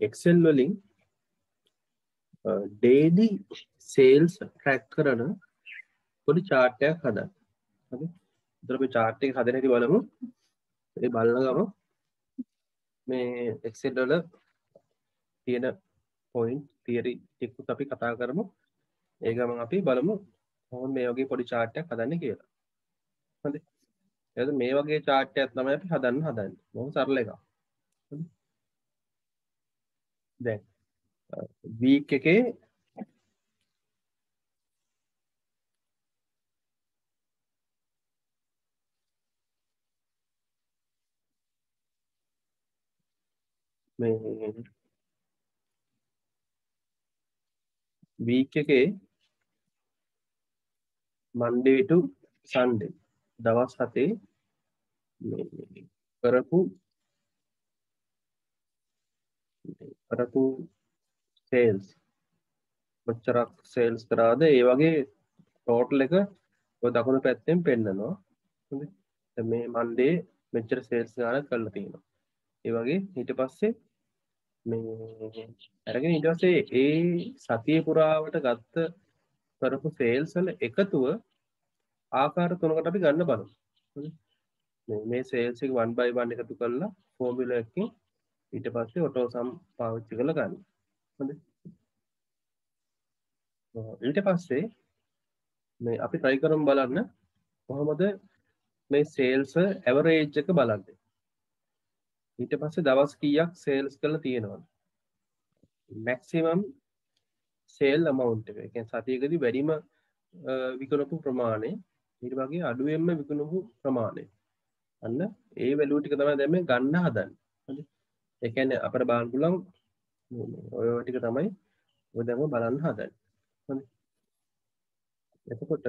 Excel වලින් daily sales track කරන පොඩි චාර්ටයක් හදන්න හරි ඉතර චාර්ට් එක හදන හැටි බලමු ඒ බලන ගම මේ එක්සෙල් වල තියෙන පොයින්ට් තියරි ටිකුත් අපි කතා කරමු ඒ ගමන් අපි බලමු කොහොමද මේ වගේ පොඩි chart එකක් හදන්නේ කියලා. හරි. එහෙනම් මේ වගේ chart එකක් තමයි අපි හදන්න හදන්නේ. බොහොම සරල එකක්. හරි. දැන් week එකේ මේ වීක් එකේ මන්ඩේටු සන්ඩේ දවස් හතේ කරපු කරපු සේල්ස් කොච්චරක් සේල්ස් කරාද? ඒ වගේ ටෝටල් එක දකුණු පැත්තෙන් පෙන්න්නනවා මේ මන්ඩේ මෙච්චර සේල්ස් ගානත් කරලා තියෙනවා. ඒ වගේ ඊට පස්සේ මේ ඇරගෙන ඉටවසේ ඒ සතිය පුරාවට ගත්ත කරපු සේල්සල එකතුව ආකාර තුනකට අපි ගන්න බලු මේ සේල්සික වන් බයි බන්න එකතු කරලා ෆෝමිල එකින් ඊට පස්සේ ඔටෝ සම් පාවිච්චි කළ ගන්න. හොඳ? ඊට පස්සේ මේ අපි ට්‍රයි කරම් බලන්න කොහොමද මේ සේල්ස ඇවරේජ් එක බලන්න. ඊට පස්සේ දවස් කීයක් සේල්ස් කරලා තියෙනවා මැක්සිමම් සේල් අමවුන්ට එක. සතියකදී වැඩිම විකනපු ප්‍රමාණය. ඊට වගේ අඩුවෙන්ම විකුණපු ප්‍රමාණය. අන්න ඒ වැලූ ටික තමයි දැම ගන්න හදන්න. එකන අපට බාන් පුලන් ඔය ටික තමයි ඔය දැම බලන්න හදන්න. එතකොට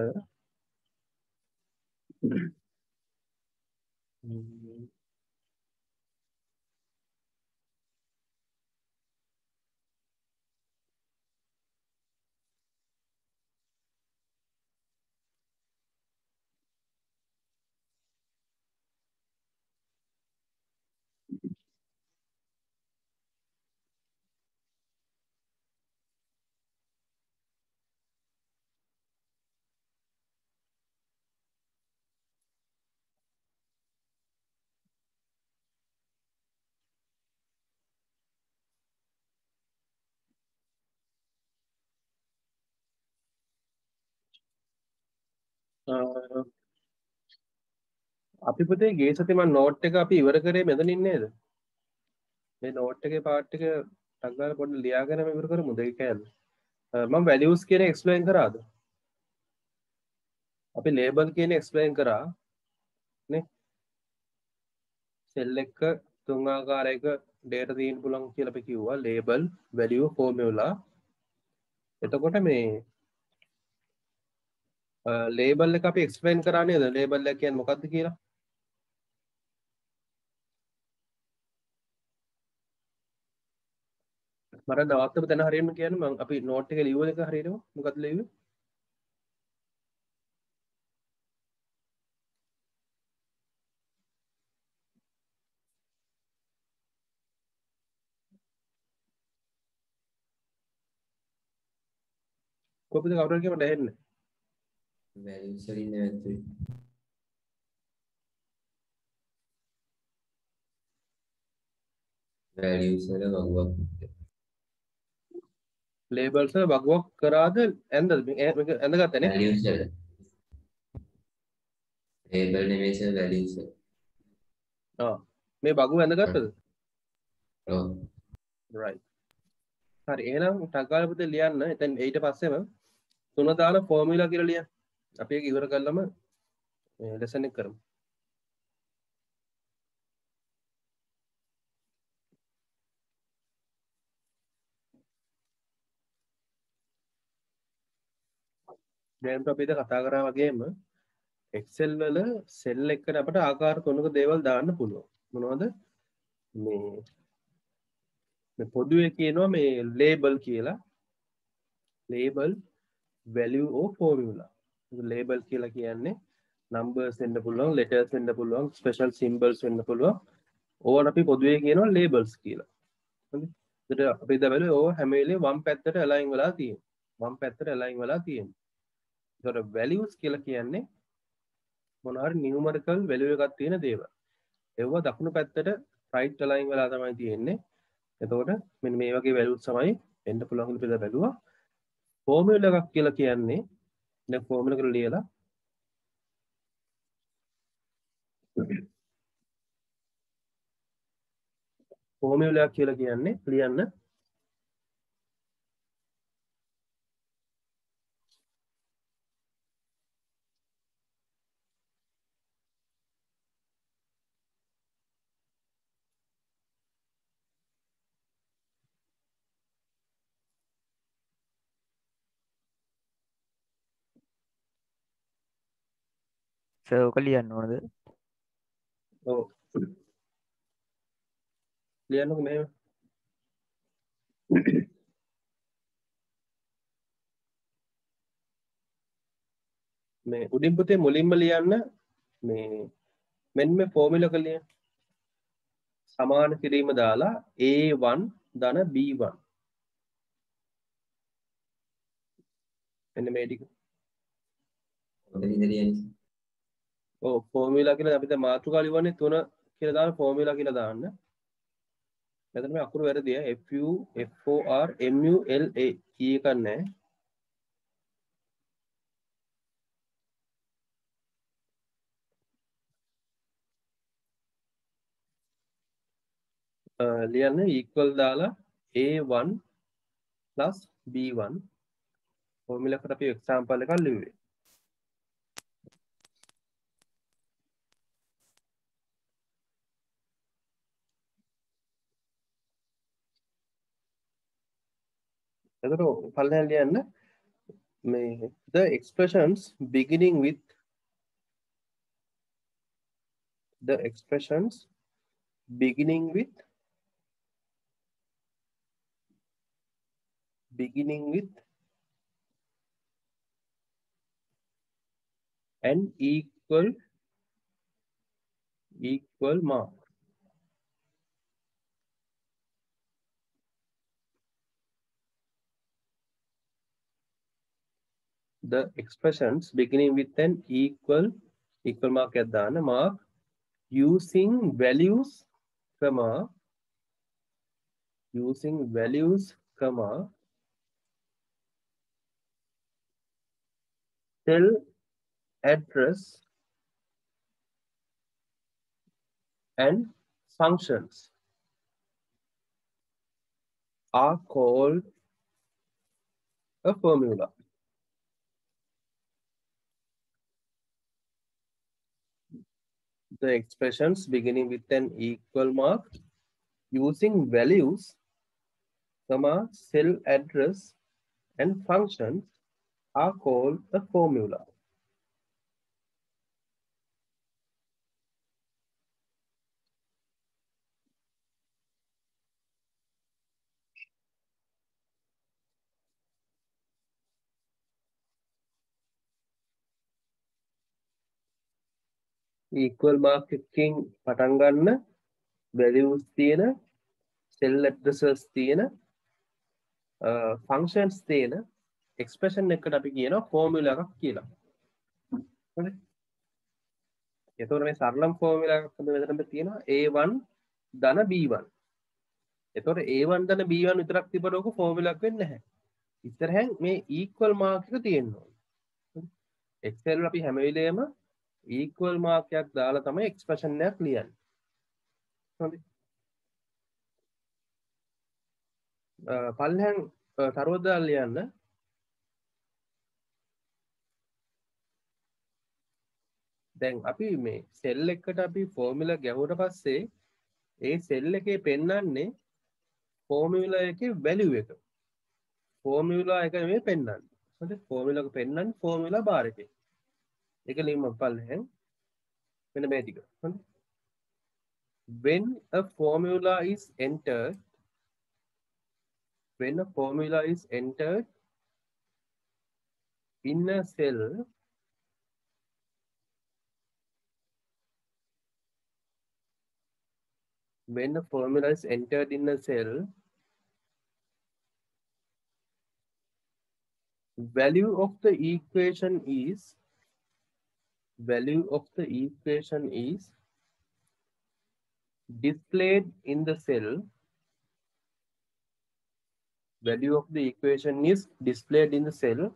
අපි පුතේ ගිය සති මම නෝට් එක අපි ඉවර කරේ මෙතනින් නේද? මේ නෝට් එකේ පාට් එක ටක් ගාලා පොඩ්ඩක් ලියාගෙන ඉවර කරමුද ඒක ඇල්ල. මම වැලියුස් කියන එක්ස්ප්ලেইন කරාද? අපි ලේබල් කියන එක්ස්ප්ලেইন කරා නේ? සෙල් එක තුන් ආකාරයක ඩේටා දෙන්න පුළුවන් කියලා අපි කිව්වා ලේබල් වැලියු ෆෝමියුලා. එතකොට මේ ලේබල් එක අපි එක්ස්පලයින් කරන්නේද ලේබල් එක කියන්නේ මොකක්ද කියලා? මට නවත්තපු තැන හරියම කියන්න මම අපි නෝට් එක ලියුව එක හරියනවා මොකක්ද ලියුවේ කොහොමද කවුරුන් කියමට ඇහෙන්නේ values වලින් නැවතුයි values වල වගුවක් ලේබල්ස් වල වගුවක් කරාද ඇන්දද මේක ඇඳගත්තනේ values වල label නෙමෙයි සර් values ආ මේ වගුව ඇඳගත්තද ඔව් right. හරි එහෙනම් ටගාල පුතේ ලියන්න එතෙන් ඊට පස්සෙම තුන දාලා ෆෝමියුලා කියලා ලියන්න අපි ඒක ඉවර කළාම ලෙසන් එක කරමු. දැන් අපි කතා කරා වගේම එක්සෙල් වල සෙල් එකට අපට ආකාර තුනක දේවල් දාන්න පුළුවන්. මොනවද? මේ මේ පොදුවේ කියනවා මේ ලේබල් කියලා. Label value of formula. Label කියලා කියන්නේ නම්බර්ස් වෙන්න පුළුවන් ලෙටර්ස් වෙන්න පුළුවන් ස්පෙෂල් සිම්බල්ස් වෙන්න පුළුවන්. ඕවට අපි පොදුවේ කියනවා ලේබල්ස් කියලා. හරි? අපි දවල ඕ හැමේලේ වම් පැත්තට එලයින් වෙලා තියෙන වම් පැත්තට එලයින් වෙලා තියෙන තොට වැලියස් කියල කියන්නේ මොනාර නිවමරිකල් වැලුව එකත් තියෙන දේව එව්ව දකුණු පැත්තට රයිට් ලයින් වෙලා තමයි තියෙන්නේ. එතකොට මෙ මේ වගේ වැලුත් සමයි එන්ඩ පුළහුන් පිද බැලවා ෆෝමිල් එකක් කියලා කියන්නේ ෆෝමිල කර ලියලා ෆෝමියලයක් කියලා කියන්නේ ලියන්න සෝක ලියන්න ඕනද ඔව් ලියන්නක මේ මේ උඩින් පුතේ මුලින්ම ලියන්න මේ මෙන් මේ ෆෝමිල කලිය සමාන කිරීම දාලා A1 ධන B1 එන්න මේ ටික ඔතනින්ද ලියන්නේ ඔව් ෆෝමියුලා කියලා අපිට මාතෘකා ලියවන්නේ තුන කියලා දාන ෆෝමියුලා කියලා දාන්න. මෙතන මේ අකුරු වැරදියි FU FOR MULA කී එකක් නැහැ. ලියන්න equal දාලා A1 plus B1 ෆෝමියුලාකට අපි එක්සැම්පල් එකක් ලිව්වේ. එතකොට පල්ලෙහාට ලියන්න මේ the expressions beginning with the expressions beginning with beginning with an equal equal mark The expressions beginning with an equal equal mark at the mark using values comma using values comma cell address and functions are called a formula the expressions beginning with an equal mark using values, comma, cell address and functions are called a formula. Equal mark එකකින් පටන් ගන්න values තියෙන cell addresses තියෙන functions තියෙන expression එකට අපි කියනවා formula එකක් කියලා. හරි. එතකොට මේ සරලම formula එකක් තමයි මෙතන තියෙනවා A1 ධන B1. එතකොට A1 ධන B1 විතරක් තිබ්බට ඔක formula එකක් වෙන්නේ නැහැ. ඉස්සරහෙන් මේ equal mark එක තියෙන්න ඕනේ. Excel අපි හැම වෙලේම ඒක්වල් මාර්කයක් දාලා තමයි එක්ස්ප්‍රෂන්යක් ලියන්න. හොඳ පල්හැන් තරෝදල් ලියන්න. දැන් අපි මේ සෙල් එකට අපි ෆෝමිල ගැහුවට පස්සේ ඒ සෙල් එකේ පෙන්නන්නේ ෆෝමිල එක වැලිුව එක. ෆෝමිලා එක මේ පෙන්න්න ෆෝමිලක පෙන්න්න ෆෝමිලා බාරකේ එක. when a formula is entered when a formula is entered in a cell when a formula is entered in a cell value of the equation is value of the equation is displayed in the cell. Value of the equation is displayed in the cell.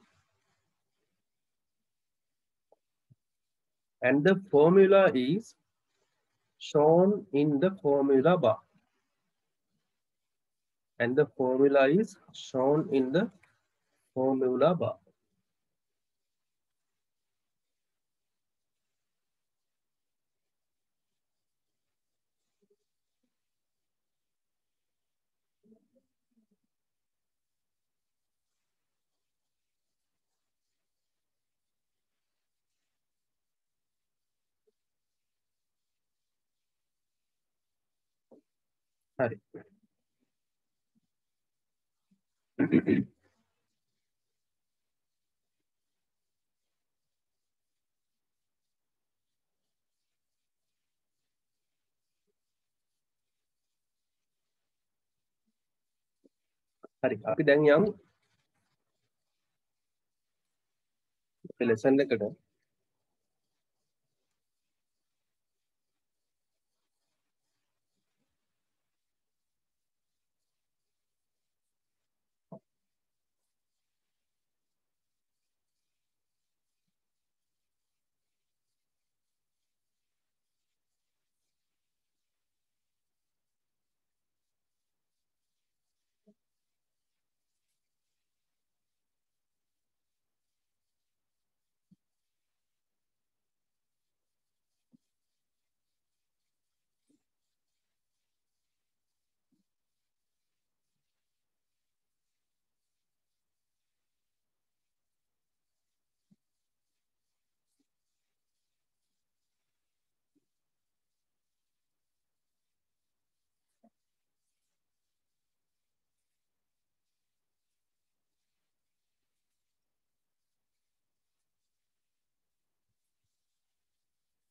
And the formula is shown in the formula bar. And the formula is shown in the formula bar හරි. හරි අපි දැන් යමු. Lesson එකට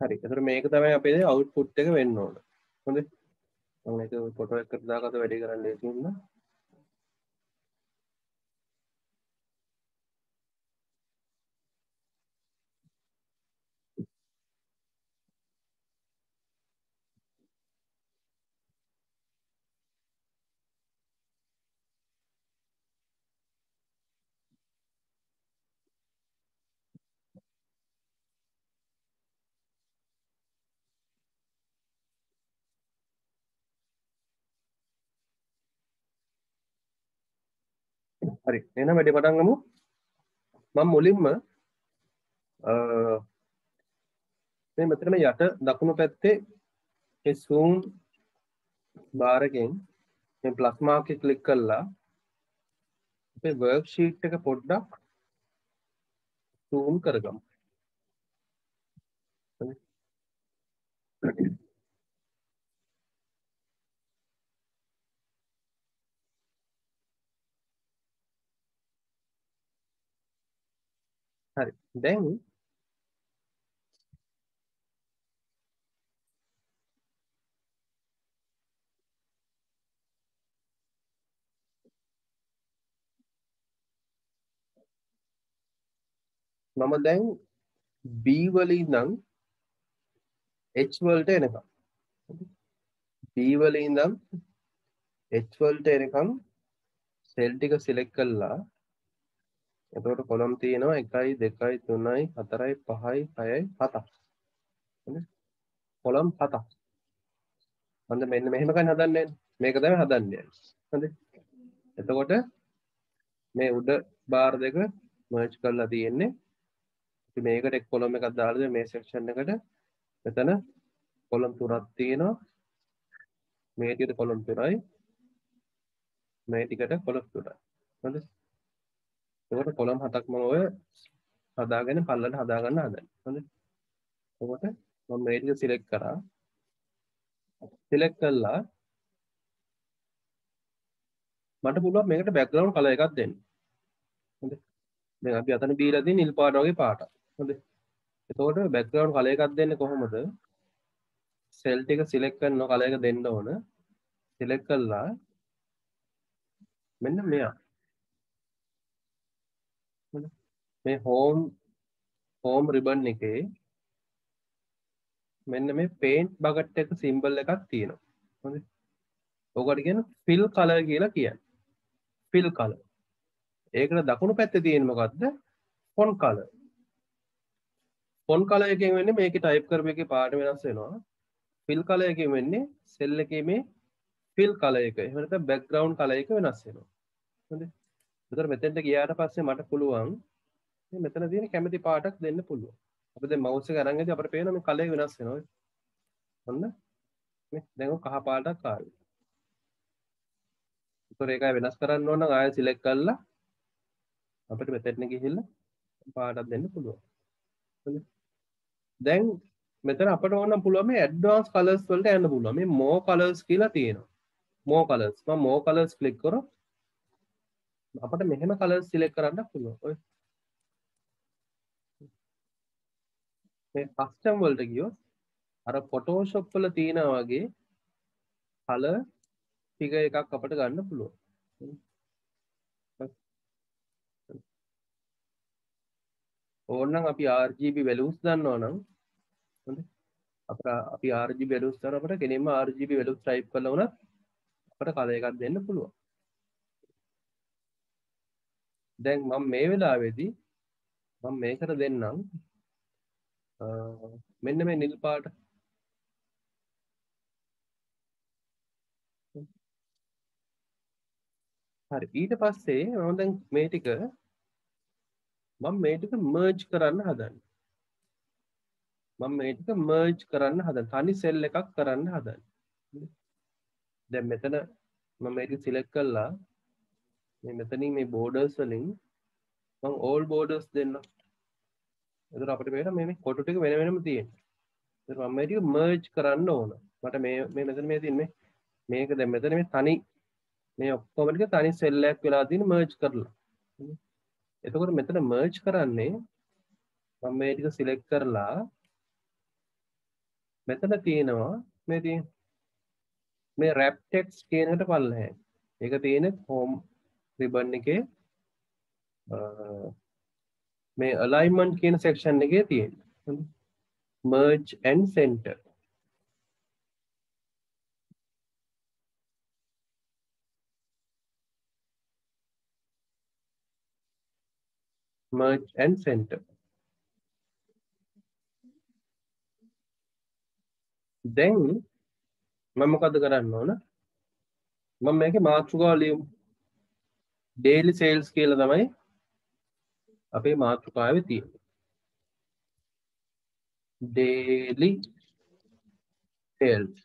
හරි. එතකොට මේක තමයි අපේ අවුට්පුට් එක වෙන්න ඕන. හොඳයි මම ඒක ෆොටෝ එකකට දාගත්ත වැඩි කරන්න ලේසි වුණා හරි. එහෙනම් වැඩි පටන් ගමු. මම මුලින්ම මේ මෙතන යට දකුණු පැත්තේ ඒ zoom බාර් එකෙන් මේ ප්ලස් මාක් එක ක්ලික් කරලා අපේ worksheet එක පොඩ්ඩක් zoom කරගමු. හරි. දැන් මම දැන් B වලින් ඉඳන් H වලට එනකම්. B වලින් ඉඳන් H වලට එනකම් සෙල් ටික සිලෙක්ට් කළා. එතකොට කොලම් තියෙනවා 1 2 3 4 5 6 7ක් කොලම් 7ක් හඳ මෙන්න මෙහෙම ගන්න හදන්නේ මේක තමයි හදන්නේ. හරි එතකොට මේ උඩ බාර් දෙක මර්ජ් කරලා තියෙන්නේ. අපි මේකට එක් කොලම් එකක් දාලා මේ සෙක්ෂන් එකට මෙතන කොලම් තුනක් තියෙනවා. මේ ටිකට කොලම් තුනයි. මේ ටිකට කොලම් තුනයි. හරිද? එතකොට කොලම් හතක් මම ඔය හදාගෙන පල්ලට හදාගන්න හදන්නේ හරිද එතකොට මම මේ ටික සිලෙක්ට් කරා. සිලෙක්ට් කළා. මට පුළුවන් මේකට බෑග්ග්‍රවුන්ඩ් කලර් එකක් දෙන්න. හොඳයි දැන් අපි අතන බීලා තියෙන නිල් පාට වගේ පාටක්. හොඳයි එතකොට බෑග්ග්‍රවුන්ඩ් කලර් එකක් දෙන්නේ කොහොමද? සෙල් ටික සිලෙක්ට් කරන කලර් එක දෙන්න ඕන. සිලෙක්ට් කළා. මෙන්න මෙයා. මේ හෝම් හෝම් රිබන් එකේ මෙන්න මේ පේන්ට් බගට් එක සිම්බල් එකක් තියෙනවා. හොඳ ඕකට කියන ෆිල් කලර් කියලා කියන්න. ෆිල් කලර් ඒකට දකුණු පැත්තේ තියෙන මොකද්ද? ෆොන් කලර් ෆොන් කලර් එකෙන් වෙන්නේ මේකේ ටයිප් කරපු එකේ පාට වෙනස් වෙනවා. ෆිල් කලර් එකෙන් වෙන්නේ සෙල් එකේ මේ ෆිල් කලර් එක. එහෙම නැත්නම් බෑග්ග්‍රවුන්ඩ් කලර් එක වෙනස් වෙනවා. හොඳේ එතකොට මෙතෙන්ට ගියාට පස්සේ මට පුළුවන් මේ මෙතන තියෙන කැමති පාටක් දෙන්න පුළුවන්. අපි දැන් මවුස් එක අරන් ඉඳි අපිට පේනවා මේ කලර් වෙනස් වෙනවා ඔන්න මේ දැන් ඔය කහ පාටක් ආවේ. ඒතොර ඒක වෙනස් කරන්න ඕන නම් ආයෙ සිලෙක්ට් කරලා අපිට මෙතෙන් ගිහිල්ලා පාටක් දෙන්න පුළුවන්. හොඳයි දැන් මෙතන අපට ඕනම් පුළුවන් මේ ඇඩ්වාන්ස් කලර්ස් වලට යන්න පුළුවන්. මේ more colors කියලා තියෙනවා. more colors. මම more colors ක්ලික් කරොත් අපට මෙහෙම කලර්ස් සිලෙක්ට් කරන්න පුළුවන්. ඔය මේ කස්ටම් වලට ගියොත් අර ෆොටෝෂොප් වල තියෙනා වගේ කලර් ටික එකක් අපට ගන්න පුළුවන්. ඕනනම් අපි RGB values දන්නවා නම් හොඳයි. අපට අපි RGB values දාන අපට කෙනෙක්ම RGB values type කරලා වුණත් අපට කලර් එකක් දෙන්න පුළුවන්. දැන් මම මේ වෙලාවේදී මම මේකට දෙන්නම්. මෙන්න මේ නිල් පාට. හරි ඊට පස්සේ මම දැන් මේ ටික මම මේ ටික මර්ජ් කරන්න හදන්නේ. මම මේ ටික මර්ජ් කරන්න හදන තනි සෙල් එකක් කරන්න හදන්නේ. දැන් මෙතන මම මේක සිලෙක්ට් කළා. මේ මෙතනින් මේ බෝඩර්ස් වලින් මම ඕල් බෝඩර්ස් දෙන්න එතකොට අපිට පේනවා මේ මේ කොටු ටික වෙන වෙනම තියෙනවා. එතකොට මම මේ ටික මර්ජ් කරන්න ඕන. මට මේ මේ මෙතන මේ තියෙන්නේ මේක දැන් මෙතන මේ තනි මේ ඔක්කොම ටික තනි සෙල් එකක් වෙලා තියෙන මර්ජ් කරලා. එතකොට මෙතන මර්ජ් කරන්නේ මම මේ ටික සිලෙක්ට් කරලා මෙතන තියෙනවා මේ තියෙන මේ රැප් ටෙක්ස් කියන එකට පල්ලෙහා ඒක තියෙන හෝම් රිබන් එකේ මේ alignment කියන section එකේ තියෙන merge and center. merge and center. දැන් මම මොකද කරන්න ඕන? මම මේකේ මාතෘකාව ලියමු. ඩේලි සේල්ස් කියලා තමයි අපේ මාතෘකාවේ තියෙන්නේ ඩේලි සේල්ස්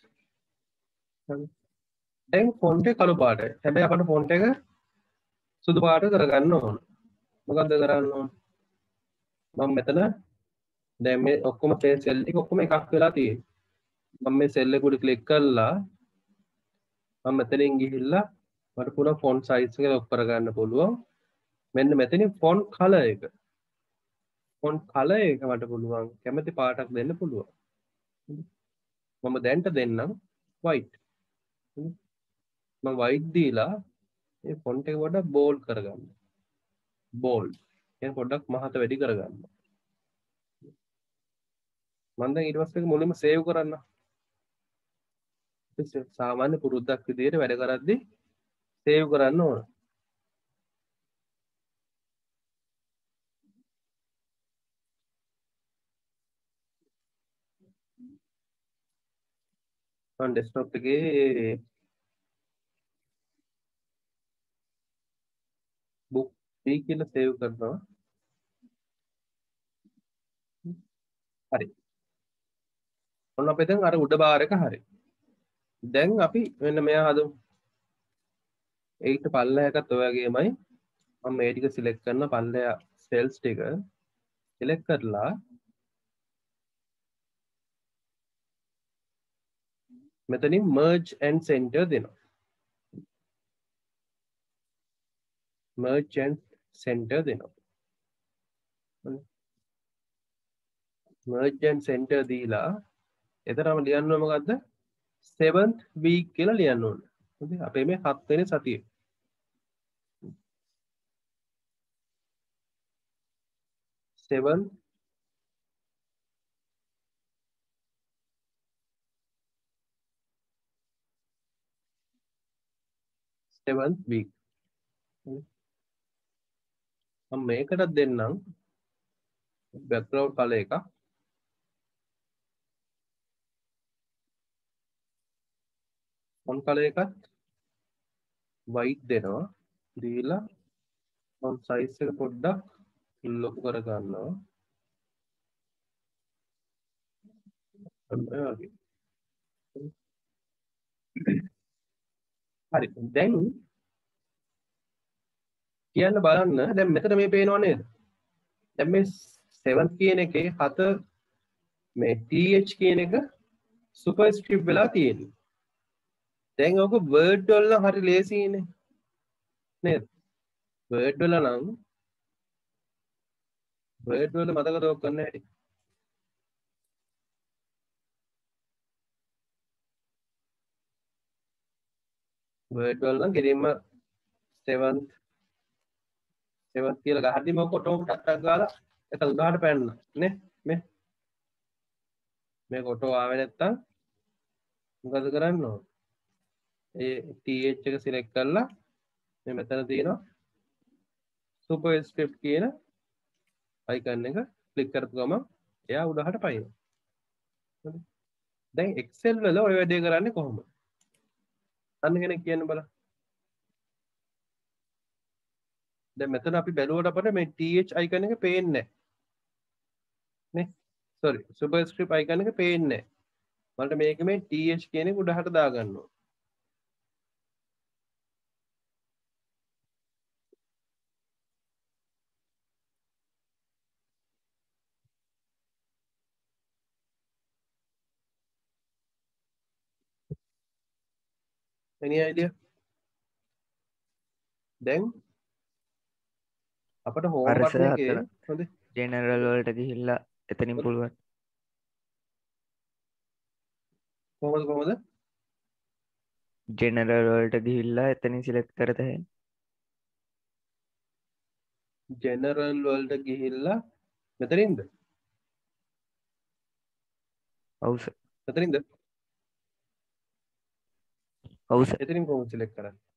දැන් ෆොන්ට් එක කළු පාටයි හැබැයි අපට ෆොන්ට් එක සුදු පාට කරගන්න ඕන. මොකක්ද කරන්න ඕන? මම මෙතන දැන් මේ ඔක්කොම සෙල් ටික ඔක්කොම එකක් වෙලා තියෙන්නේ මම මේ සෙල් එක උඩ ක්ලික් කරලා මම මෙතනින් ගිහිල්ලා මට පුළුවන් ෆොන්ට් සයිස් එක ලොක් කරගන්න පුළුවන්. මෙන්න මෙතනින් ෆොන්ට් කලර් එක. ෆොන්ට් කලර් එක මට පුළුවන්. කැමති පාටක් දෙන්න පුළුවන්. මම දැන්ට දෙන්නම් white. මම white දීලා මේ ෆොන්ට් එක පොඩ්ඩක් බෝල්ඩ් කරගන්න. බෝල්ඩ් කියන්නේ පොඩ්ඩක් මහත වැඩි කරගන්න. මම දැන් ඊට පස්සේ මුලින්ම සේව් කරන්න. සාමාන්‍ය පුරුද්දක් විදිහට වැඩ කරද්දී සේව් කරන්න ඕන. මම ඩෙස්ක්ටොප් එකේ බුක් B කියලා සේව් කරනවා. හරි. ඔන්න අපේ දැන් අර උඩ බාර් එක හරි. දැන් අපි මෙන්න මෙයා හදමු. ඒකට පල්ලහැකත් ඔය වගේමයි. මම මේ ටික සිලෙක්ට් කරන පල්ලෙහා සෙල්ස් ටික සිලෙක්ට් කරලා මෙතනින් merge and center දෙනවා. merge and center දෙනවා. merge and center දීලා එතරම් ලියන්න ඕන මොකද්ද? 7th week කියලා ලියන්න ඕන. හරි? අපේ මේ 7 වෙනි සතියේ. seventh 7th week මම මේකටත් දෙන්නම්. බැක්ග්‍රවුන්ඩ් කල එකක්. මොන් කල එකත් වයිට් දෙනවා. දීලා මම සයිස් එක පොඩ්ඩක් ලොකු කර ගන්නවා අන්න වගේ. හරි. දැන් කියන්න බලන්න. දැන් මෙතන මේ පේනව නේද? දැන් මේ 7 කියන එකේ හත මේ th කියන එක සුපර්ස්ක්‍රිප්ට් වෙලා තියෙන්නේ දැන් ඕක වර්ඩ් වල නම් හරි ලේසියිනේ නේද? වර්ඩ් වල නම් වර්ඩ් වල මතක තෝක් කරන්න හැටි. වර්ඩ් වල නම් ගෙලින්ම 7th 7th කියලා ගහද්දි මම කොටෝම ටක් ටක් ගාලා එක උදාහරණ පැන්න නේ? මේ? මේ කොටෝ ආවේ නැත්තම් මොකද කරන්න ඕන? ඒ th එක සිලෙක්ට් කරලා මේ මෙතන තියෙනවා සුපර්ස්ක්‍රිප්ට් කියන අයිකන් එක ක්ලික් කරපු ගමන් එයා උඩහට පයිනවා හරි? දැන් Excel වල ඔය වැඩේ කරන්නේ කොහොමද? අන්න කෙනෙක් කියන්න බලන්න. දැන් මෙතන අපි බැලුවට අපිට මේ th icon එක පේන්නේ නේ? Sorry. Superscript icon එක පේන්නේ මට මේක මේ th කියන එක උඩහට දාගන්න ඕන. Any idea? දැන් අපට හෝම් ජෙනරල් වලට ගිහිල්ලා එතනින් පුළුවන්. කොහොමද කොහොමද? ජෙනරල් වලට ගිහිල්ලා එතනින් සිලෙක්ට් කරත හැ ජෙනරල් වලට ගිහිල්ලා මෙතනින්ද? ඔවුස මෙතනින්ද ඔවුස එතනින් කොහොමද සිලෙක්ට් කරන්නේ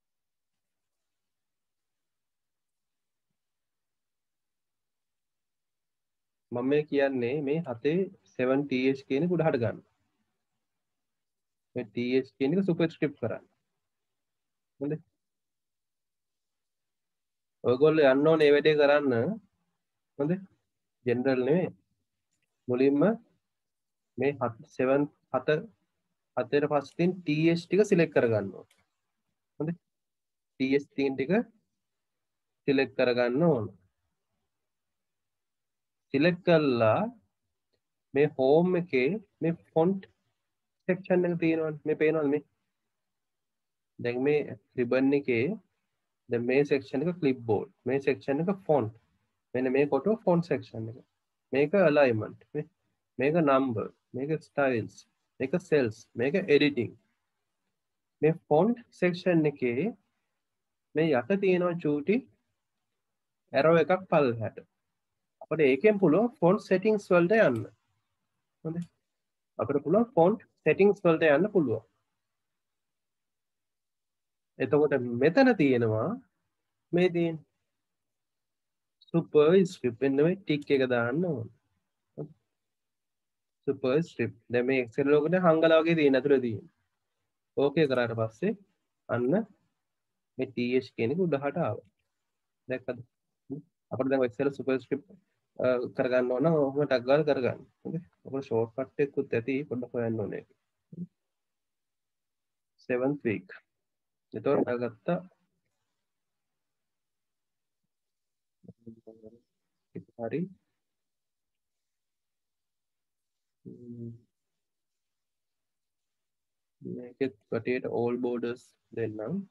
මම මේ කියන්නේ මේ හතේ 7th කියන එක උඩහට ගන්න. මේ th කියන එක සුපර්ස්ක්‍රිප්ට් කරන්න. හොඳයි. ඔයගොල්ලෝ යන්න ඕනේ මේ වැඩේ කරන්න. හොඳයි. ජෙනරල් නෙමෙයි. මුලින්ම මේ 7 7 හතර පස්සෙන් ts ටික සිලෙක්ට් කරගන්න ඕන. හොඳයි. ts ටික සිලෙක්ට් කරගන්න ඕන. සිලෙක්ට් කරලා මේ හෝම් එකේ මේ ෆොන්ට් සෙක්ෂන් එක තියෙනවනේ මේ පේනවද මේ දැන් මේ රිබන් එකේ දැන් මේ සෙක්ෂන් එක ක්ලිප් බෝඩ් මේ සෙක්ෂන් එක ෆොන්ට් මෙන්න මේ කොටුව ෆොන්ට් සෙක්ෂන් එක මේක අලයින්මන්ට් මේක නම්බර් මේක ස්ටයිල්ස් මේක සෙල්ස් මේක එඩිටිං මේ ෆොන්ට් සෙක්ෂන් එකේ මේ යට තියෙනවා චූටි ඇරෝ එකක් පල්හැට. අපට ඒකෙන් පුළුවන් ෆොන්ට් සෙටිංස් වලට යන්න. හොඳයි අපිට පුළුවන් ෆොන්ට් සෙටිංස් වලට යන්න පුළුවන්. එතකොට මෙතන තියෙනවා මේ තියෙන සුපර් ස්ක්‍රිප්ට් එන්න මේ ටික් එක දාන්න ඕන. සුපර් ස්ක්‍රිප්ට් දැන් මේ එක්සෙල් ලෝකෙට හංගලා වගේ තියෙන ඇතුළේ තියෙන. ඕකේ කරාට පස්සේ අන්න මේ ts කියන එක උඩහට ආවා. දැක්කද? අපිට දැන් එක්සෙල් සුපර් ස්ක්‍රිප්ට් කරගන්න ඕන ඔහොම ටක් ගාලා කරගන්න. හරි අපිට ෂෝට් කට් එකකුත් ඇති පොඩ්ඩක් හොයන්න ඕනේ. 7th week. එතකොට ගත්තා හරි. make it cut it all borders then now.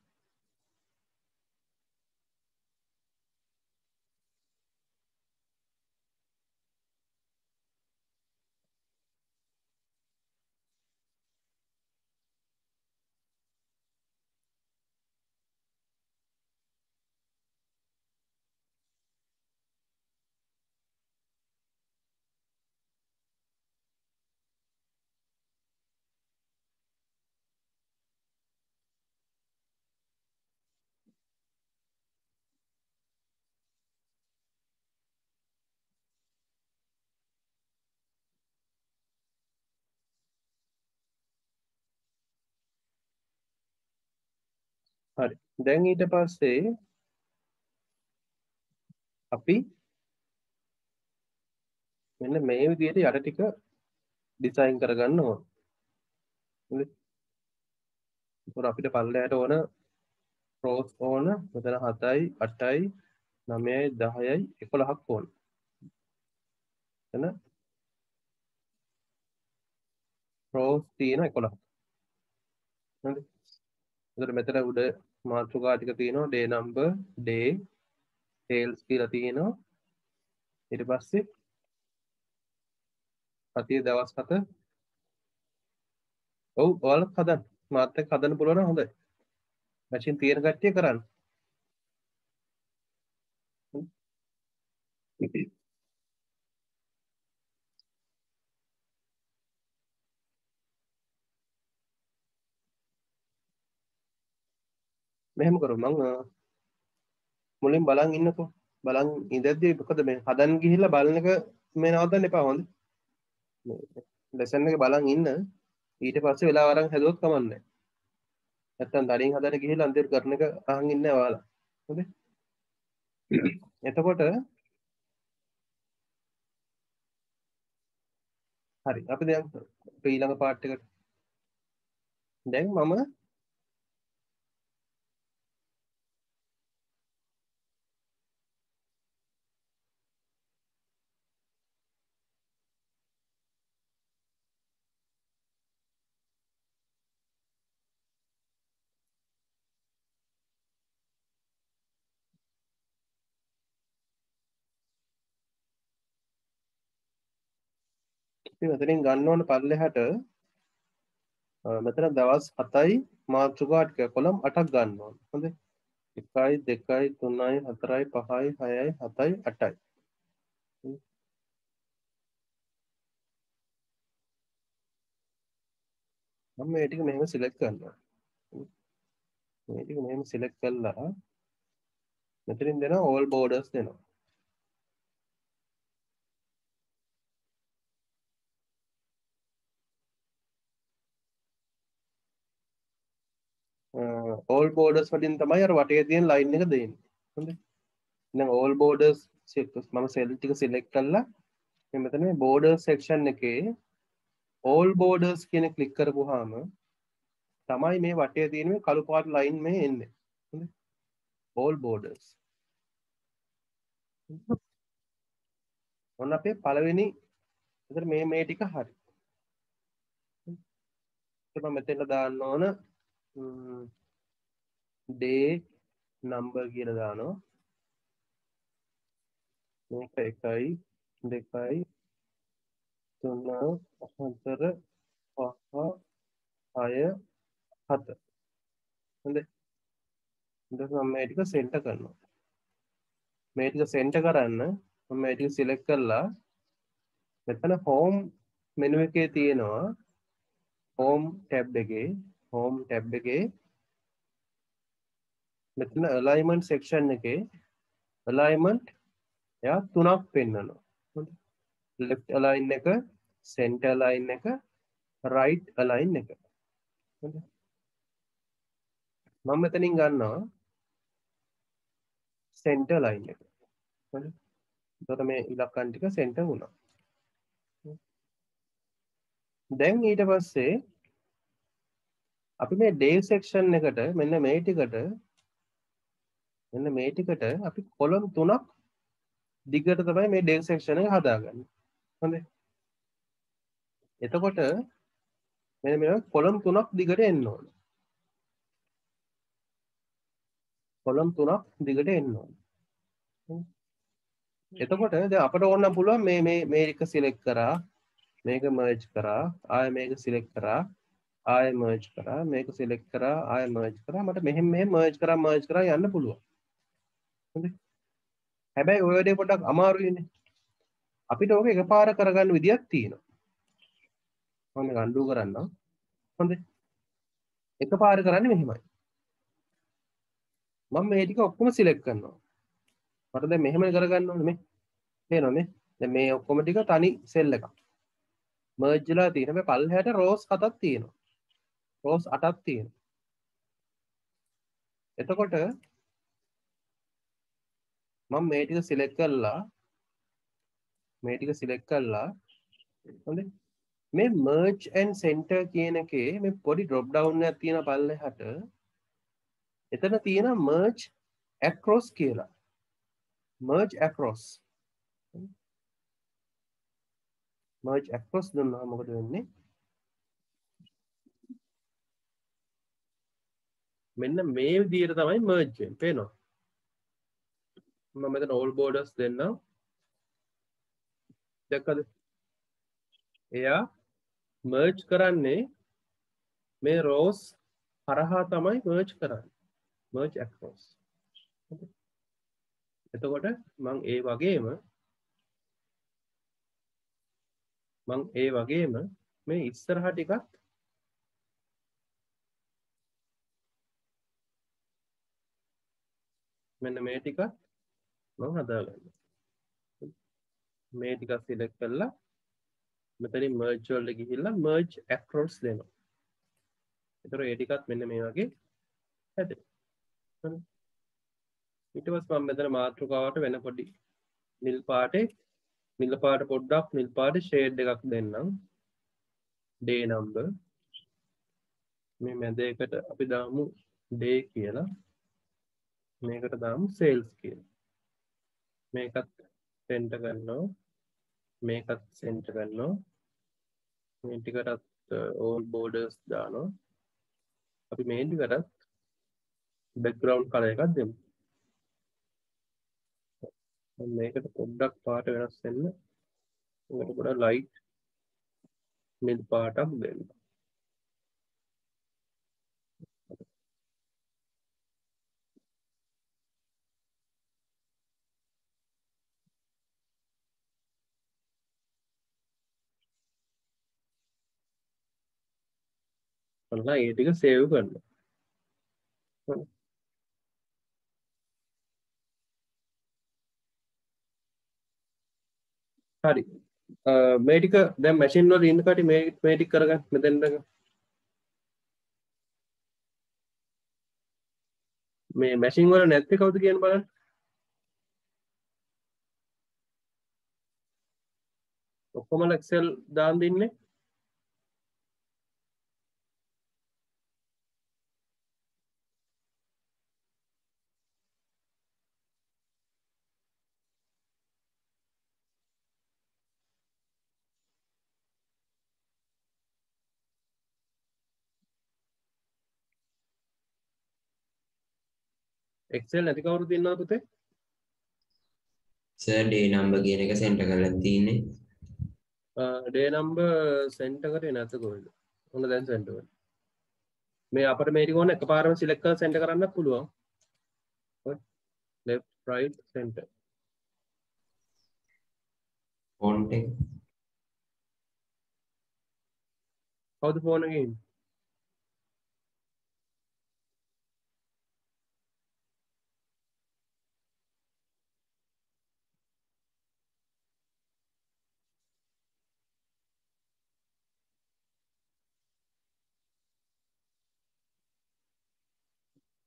හරි දැන් ඊට පස්සේ අපි මෙන්න මේ විදිහට යට ටික ඩිසයින් කරගන්න ඕන. හරි. ඒතකොට අපිට පල්ලයට ඕන රෝස් ඕන මෙතන 7යි 8යි 9යි 10යි 11ක් ඕන. එතන රෝස් තියෙන 11ක්. හරි. එතකොට මෙතන උඩ මාතෘකා ටික තියෙනවා day number day sales කියලා තියෙනවා. ඊට පස්සේ සතිය දවස් 7 ඔව් ඔයාලත් හදන්න. මාත් එක්ක හදන්න පුළුවන් නම් හොඳයි. මැෂින් තියෙන කට්ටිය කරන්න. මෙහෙම කරු මං මුලින් බලන් ඉන්නකෝ. බලන් ඉඳද්දී මොකද මේ හදන් ගිහිල්ලා බලන එක මේ නවත්තන්න එපා හොඳ. ලෙසන් එක බලන් ඉන්න. ඊට පස්සේ වෙලා අරන් හැදුවොත් කමන්නේ. නැත්තම් දඩින් හදන්න ගිහිල්ලා අන්තිමට කරන එක අහන් ඉන්නේ ඔයාලා හොඳේ? එතකොට හරි. අපි දැන් ඊළඟ පාර්ට් එකට. දැන් මම අපි මෙතනින් ගන්න ඕන පල්ලෙහාට මෙතන දවස් 7යි මාතෘකා ටික කොලම් 8ක් ගන්න ඕන. හොඳේ. 1යි 2යි 3යි 4යි 5යි 6යි 7යි 8යි. මම මේ ටික මෙහෙම සිලෙක්ට් කරනවා. මේ ටික මෙහෙම සිලෙක්ට් කළා මෙතනින් දෙනවා all borders දෙනවා. Uh, ඕල් බෝඩස් වලින් තමයි අර වටේ තියෙන ලයින් එක දෙන්නේ. හොඳයි. එහෙනම් ඕල් බෝඩර්ස් මම සෙල් ටික සිලෙක්ට් කළා. මේ මෙතන මේ බෝඩර් සෙක්ෂන් එකේ ඕල් බෝඩර්ස් කියන ක්ලික් කරපුවාම තමයි මේ වටේ තියෙන මේ කළු පාට ලයින් මේ එන්නේ. හොඳයි. All borders. ඔන්න අපේ පළවෙනි එතන මේ මේ ටික හරි. මම මෙතන දාන්න ඕන ඩේ නම්බර් කියලා දානවා මේක එකයි දෙකයි තුන හතර පහ හය හත. හොඳ මම මේ ටික සෙන්ටර් කරනවා. මේ ටික සෙන්ටර් කරන්න මම මේ ටික සිලෙක්ට් කරලා මෙතන හෝම් මෙනු එකේ තියෙනවා හෝම් ටැබ් එකේ. හෝම් ටැබ් එකේ මෙතන alignment section එකේ alignment එයා තුනක් පෙන්වනවා left align එක center align එක right align එක. මම මෙතනින් ගන්නවා center align එක. හරි එතකොට මේ ඉලක්කම් ටික center වුණා. දැන් ඊට පස්සේ අපි මේ ඩේ සෙක්ෂන් එකට මෙන්න මේ ටිකට මෙන්න මේ ටිකට අපි කොලම් තුනක් දිගට තමයි මේ ඩේ සෙක්ෂන් එක හදාගන්නේ. හොඳයි. එතකොට මෙන්න මේ කොලම් තුනක් දිගට එන්න ඕන. කොලම් තුනක් දිගට එන්න ඕන. එතකොට දැන් අපිට ඕන නම් පුළුවන් මේ මේ මේ එක සිලෙක්ට් කරා මේක මර්ජ් කරා ආය මේක සිලෙක්ට් කරා ආය මර්ජ් කරා මේක සිලෙක්ට් කරා ආය මර්ජ් කරා. මට මෙහෙම මෙහෙම මර්ජ් කරා මර්ජ් කරා යන්න පුළුවන්. හොඳයි. හැබැයි ඔය වැඩේ පොඩ්ඩක් අමාරුයිනේ අපිට ඕක එකපාර කරගන්න විදියක් තියෙනවා. මම ගණ්ඩු කරන්නම්. හොඳයි. එකපාර කරන්නේ මෙහෙමයි. මම මේ ටික ඔක්කොම සිලෙක්ට් කරනවා. මට දැන් මෙහෙම කරගන්න ඕනේ මේ පේනවද මේ දැන් මේ ඔක්කොම ටික තනි සෙල් එකක්. මර්ජ් වෙලා තියෙන මේ පල්ලෙහාට රෝස් හතක් තියෙනවා. රෝස් අටක් තියෙනවා. එතකොට මම මේ ටික සිලෙක්ට් කරලා මේ ටික සිලෙක්ට් කරලා හොඳේ. මේ merge and center කියන එකේ මේ පොඩි drop down එකක් තියෙන පල්ලෙහාට එතන තියෙන merge across කියලා. merge across. merge across දුන්නා. මොකද වෙන්නේ? මෙන්න මේ විදිහට තමයි merge වෙන්නේ. පේනවා මම මෙතන all borders දෙන්නම්. දැක්කද? එයා merge කරන්නේ මේ rows හරහා තමයි merge කරන්නේ. merge across. එතකොට මං ඒ වගේම මං ඒ වගේම මේ ඉස්සරහ ටිකත් මෙන්න මේ ටිකත් මං හදාගන්න මේ ටිකක් සිලෙක්ට් කරලා මෙතනින් merge වලට ගිහිල්ලා merge across දෙනවා. ඒතර ඒ ටිකත් මෙන්න මේ වගේ හැදෙනවා. ඊට පස්සේ මම මෙතන මාතෘකාවට වෙන පොඩි නිල් පාටේ නිල් පාට පොඩ්ඩක් නිල් පාට ෂේඩ් එකක් දෙන්නම්. day number මේ මැද එකට අපි දාමු day කියලා. මේකට දාමු sales කියලා. මේකත් සෙන්ටර් කරනවා. මේකත් සෙන්ටර් කරනවා. මේ ටිකටත් uh, all borders දානවා. අපි මේ ටිකටත් background color එකක් දෙමු. මේකට පොඩ්ඩක් පාට වෙනස් වෙන්න මේකට පොඩ ලයිට් නිල් පාටක් දෙන්න ඔන්න ඒ ටික සේව් කරන්න හරි. මේටික දැම් මැසින් වල ඉන්න කට මේ මේටික් කරගන්න මෙතැන්ටක මේ මැසින් වල නැත්ත කවුද කියන බලන්න. ඔක්කොම ලක්සෙල් දාන් දෙන්නේ. එක්සෙල් නැති කවුරු තින්නවා පුතේ? සර් ඩේ නම්බර් කියන එක සෙන්ටර් කරලා තියෙන්නේ. ඩේ නම්බර් සෙන්ටර් කරේ නැත කොහෙද? ඔන්න දැන් සෙන්ටර් කරේ මේ අපිට මේ ටික ඕන එකපාරම සිලෙක්ට් කරලා සෙන්ටර් කරන්න පුළුවන්. left right center. ෆොන්ට් එක. කවුද ෆෝන් එකේ ඉන්නේ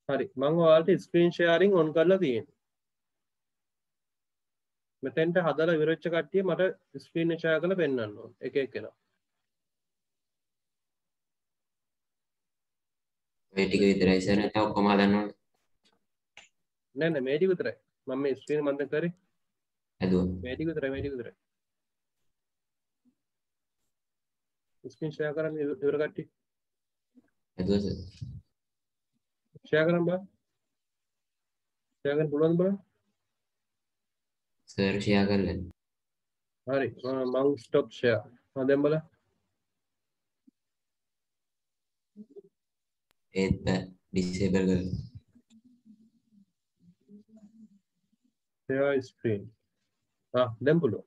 හරි. මං ඔයාලට ස්ක්‍රීන් ෂෙයාරින් ඔන් කරලා තියෙනවා මෙතෙන්ට හදලා ඉවරච්ච කට්ටිය මට ස්ක්‍රීන් ෂෙයා කරලා පෙන්වන්න ඕන. එක එක්කෙනා ඔය ටික විතරයි සර් නැත්නම් ඔක්කොම හදන්න ඕනේ. නෑ නෑ. මේ ටික විතරයි. මම මේ ස්ක්‍රීන් මන්ද කරේ. හැදුවා. මේ ටික විතරයි මේ ටික විතරයි. ස්ක්‍රීන් ෂෙයා කරන්න ඉවර කට්ටිය. හැදුවා සර්. ෂෙයා කරන්න බෑ ෂෙයා කරන්න පුළුවන්ද බලන්න සර් ෂෙයා කරලා. හරි මං ස්ටොප් ෂෙයා මම දැන් බලන්න ඒත් බෑ ඩිසේබල් කරලා. share screen. Ah දැන් පුළුවන්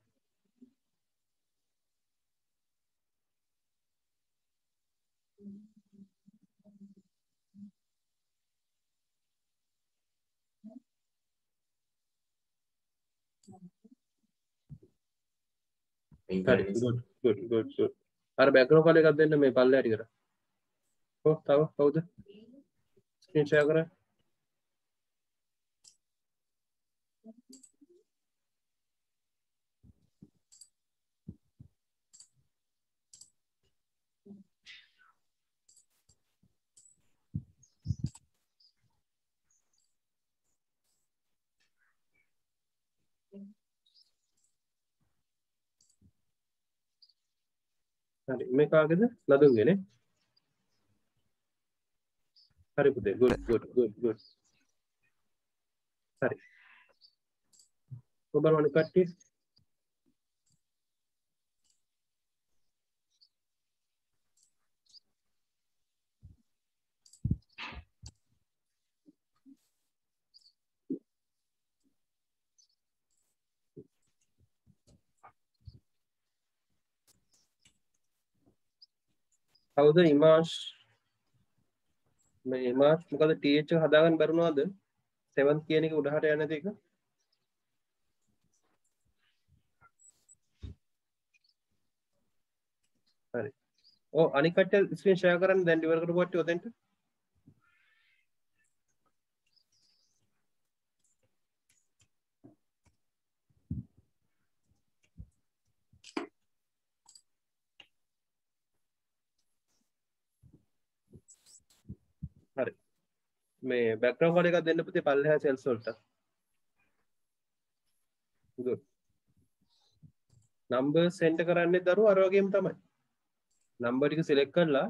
හරි good good good good අර බෑග්‍රවුන්ඩ් කාල් එකක් දෙන්න මේ පල්ලෙහාට කර ඔව් තව කවුද ස්ක්‍රීන් ෂෙයා කරා හරි මේ කාගෙද නදුන්ගෙන හරි පුතේ good good good good. හරි. ඔබ බලන්න කට්ටිය කවුද ඉමාශ් මේ ඉමාශ් මොකද ටීච් එක හදාගන්න බැරුණාද 7th කියන එක උඩහට යන දෙක හරි. ඔව් අනික කට්ටිය ස්ක්‍රීන් ෂෙයා කරන්න දැන් ඉවර කරපුවා කට්ටිය ඔතෙන්ට. හරි. මේ බැක්ග්‍රවුන්ඩ් කෝඩ් එකක් දෙන්න පුතේ පල්ලෙහා සෙල්ස් වලට. good. number send කරන්නේ දරුවෝ අර වගේම තමයි. number ටික select කරලා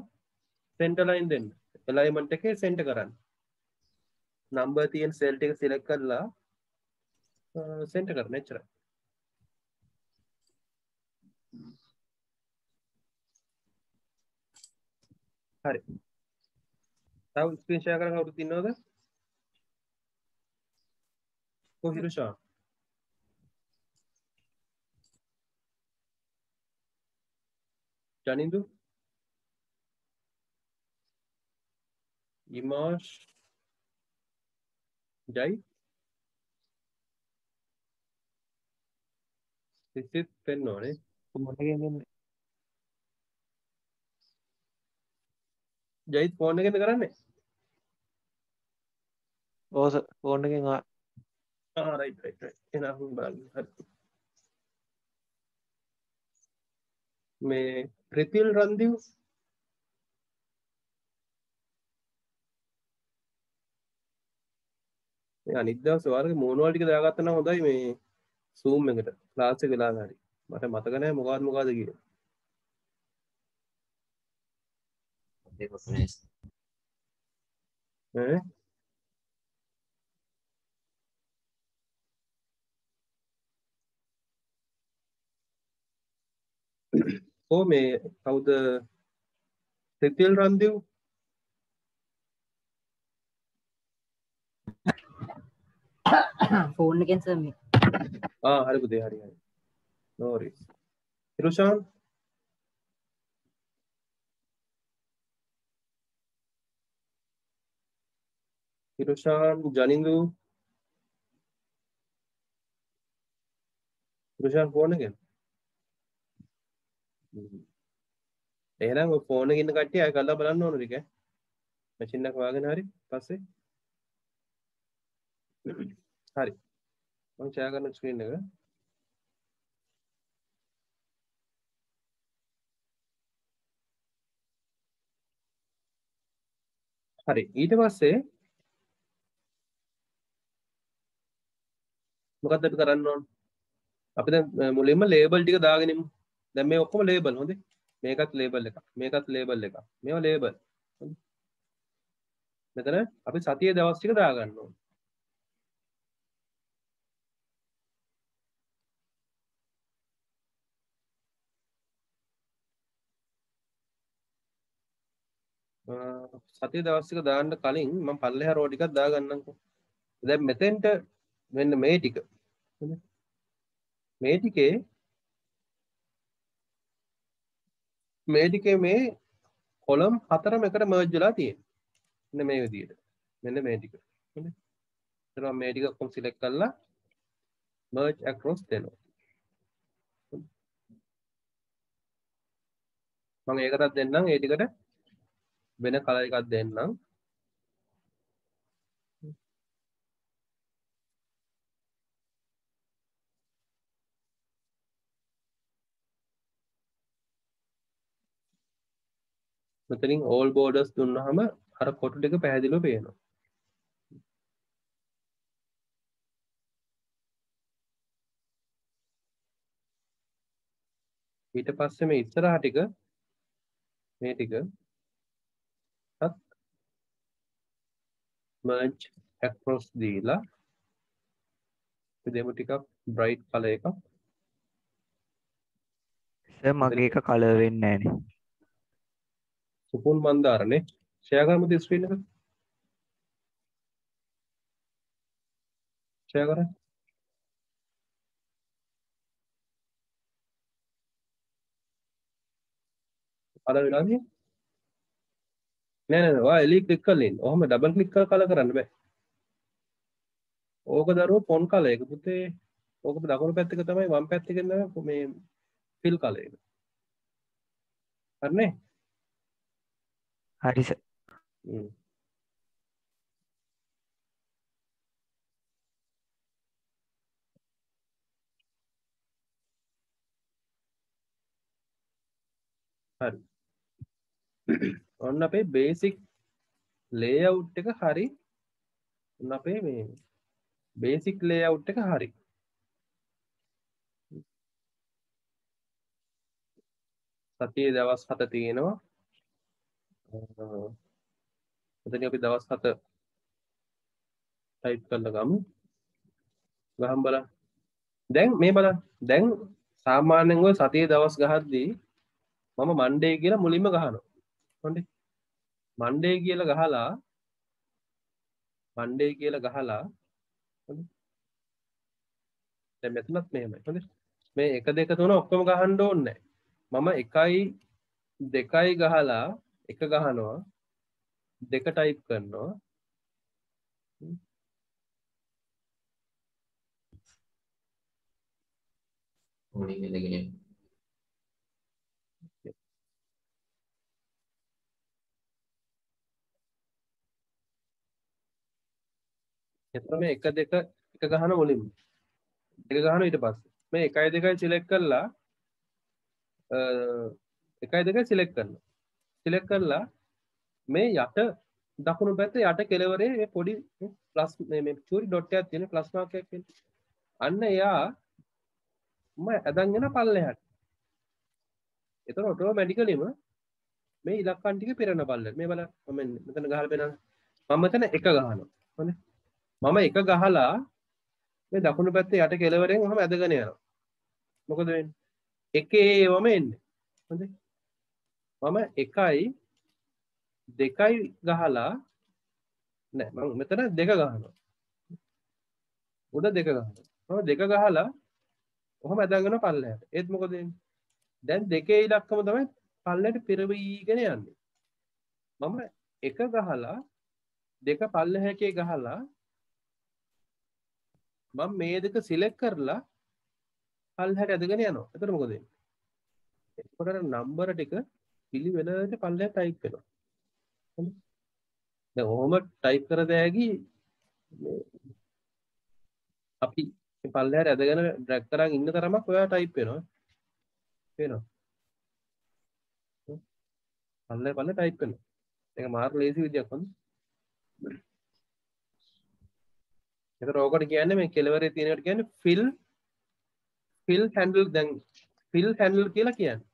center line දෙන්න. alignment එකේ center කරන්න. number තියෙන cell ටික select කරලා uh, center කරන්න. එච්චරයි. හරි. තව ස්ක්‍රීන් ෂෙයා කරන්න කවුරුත් ඉන්නවද කොහිරුෂා ජනින්දු? ඉමාෂ්? ජයි? සිසිත් පෙන්න ඕනේ ජයිත් ෆෝන් එකෙන්ද කරන්නේ ඕස ෆෝන්ඩකින් ආ රයිට් රයිට් රයිට් එහෙනම් බලන්න. හරි. මේ ප්‍රතිල් රන්දිව් අනිත් දවස් ඔයාලගේ මූණ වල ටික දාගත්තා නම් හොඳයි මේ Zoom එකට. ක්ලාස් එක වෙලා හරි. මට මතක නැහැ මොකක්ද මොකක්ද කියලා අපේ කොටනස් ඈ ඕ මේ කවුද ප්‍රතිල් රන්දිව් ෆෝන් එකෙන් සර් මේ ආ හරි පුතේ හරි හරි no worries. Hirushan Hirushan Janindu Hirushan phone එකෙන් එහෙනම් ඔය ෆෝන් එකේ ඉන්න කට්ටිය අය කරලා බලන්න ඕන ටික. මැෂින් එක වාගෙන හරි පස්සේ. හරි. මම ෂෙයා කරන ස්ක්‍රීන් එක. හරි. ඊට පස්සේ මොකක්ද අපි කරන්න ඕන? අපි දැන් මුලින්ම ලේබල් ටික දාගෙනමු. දැන් මේ ඔක්කොම ලේබල් හොඳේ? මේකත් ලේබල් එකක් මේකත් ලේබල් එකක්. මේවා ලේබල් මෙතන අපි සතියේ දවස් ටික දාගන්න ඕන. සතිය දවස්සික දාන්න කලින් මම පල්ලෙහා රෝ ටිකක් දාගන්නම්කෝ. දැන් මෙතෙන්ට මෙන්න මේ ටික. මේ ටිකේ මේ ටිකේ මේ කොලම් හතරම එකට මර්ජ් වෙලා තියෙනවා. මෙන්න මේ විදිහට මෙන්න මේ ටික. හරි එතන මේ ටික ඔක්කොම සිලෙක්ට් කරලා merge across දෙනවා. මම ඒකටත් දෙන්නම්. ඒ ටිකට වෙන කලර් එකක් දෙන්නම්. මෙතනින් all borders දුන්නාම අර කොටු ටික පැහැදිලිව පේනවා. ඊට පස්සේ මේ ඉස්සරහ ටික මේ ටික merge across දීලා දෙමු ටිකක් බ්‍රයිට් කල එකක්. සර් මගේ එක කලර් වෙන්නේ නැහනේ. සුපුන් මන්දාරනේ ෂෙයා කරමුද ස්ක්‍රීන් එක ෂෙයා කරන්න අද වෙලාදී නෑ නෑ නෑ ඔයා එලි ක්ලික් කරලා ඉන්න. ඔහම ඩබල් ක්ලික් කරලා කලර් කරන්න බෑ. ඕක දරුවෝ පොන් කලර් එක පුතේ. ඕක දකුණු පැත්තක තමයි වම් පැත්තකින් තමයි මේ ෆිල් කලර් එක. හරිනේ? හරි සර් හ්ම්. හරි. ඔන්න අපේ බේසික් ලේඅවුට් එක හරි. ඔන්න අපේ මේ බේසික් ලේඅවුට් එක හරි. සතියේ දවස් 7 තියෙනවා. මෙතන අපි දවස් 7 ටයිප් කරලා ගමු. ගහම් බලන්න. දැන් මේ බලන්න. දැන් සාමාන්‍යයෙන් ඔය සතියේ දවස් ගහද්දී මම මන්ඩේ කියලා මුලින්ම ගහනවා. හොඳේ. මන්ඩේ කියලා ගහලා මන්ඩේ කියලා ගහලා හොඳේ. දැන් මෙතනත් මෙහෙමයි. හොඳේ. මේ 1 2 3 ඔක්කොම ගහන්න ඕනේ නැහැ. මම 1යි 2යි ගහලා එක ගහනවා දෙක ටයිප් කරනවා. ඕනින් ඉඳගෙන එතකොට මේ 1 2 එක ගහන මුලින්ම. දෙක ගහන ඊට පස්සේ. මේ 1යි 2යි සිලෙක්ට් කරලා අ 1යි 2යි සිලෙක්ට් කරනවා සිලෙක්ට් කරලා මේ යට දකුණු පැත්තේ යට කෙළවරේ මේ පොඩි ප්ලස් මේ මේ චූරි ඩොට් එකක් තියෙන ප්ලස් මාක් එකක් තියෙන අන්න එයා මම ඇදන් යන පල්ලෙහාට. එතකොට ඔටෝමැටිකලිම මේ ඉලක්කම් ටික පෙරන පල්ලෙට මේ බලන්න මම මෙතන ගහලා පෙන්නන්න. මම මෙතන එක ගහනවා. හොඳේ මම එක ගහලා මේ දකුණු පැත්තේ යට කෙළවරෙන් ඔහම ඇදගෙන යනවා. මොකද වෙන්නේ? එකේ ඒවම එන්නේ. හොඳේ? මම එකයි දෙකයි ගහලා නෑ මම මෙතන දෙක ගහනවා. උඩ දෙක ගහනවා. මම දෙක ගහලා ඔහම ඇදගෙන පල්ලෙහාට. ඒත් මොකද වෙන්නේ? දැන් දෙකේ ඉලක්කම තමයි පල්ලෙහාට පිරවීගෙන යන්නේ. මම එක ගහලා දෙක පල්ලෙහාකේ ගහලා මම මේ දෙක සිලෙක්ට් කරලා පල්ලෙහාට ඇදගෙන යනවා. එතකොට මොකද වෙන්නේ? එතකොට නම්බර ටික පිළිවෙලට පල්ලෙහාට ටයිප් වෙනවා. දැන් ඔහොම ටයිප් කර දෑගි අපි පල්ලෙහාට ඇදගෙන ඩ්‍රැග් කරන් ඉන්න තරමක් ඔයා ටයිප් වෙනවා. පේනවා පල්ලෙ පල්ලෙ ටයිප් වෙනවා. ඒක මාර ලේසි විදියක් හොඳ. එතකොට ඕකට කියන්නේ මේ කෙලවරේ තියෙනකට කියන්නේ ෆිල් ෆිල් හැන්ඩල් දැන් ෆිල් හැන්ඩල් කියලා කියන්නේ.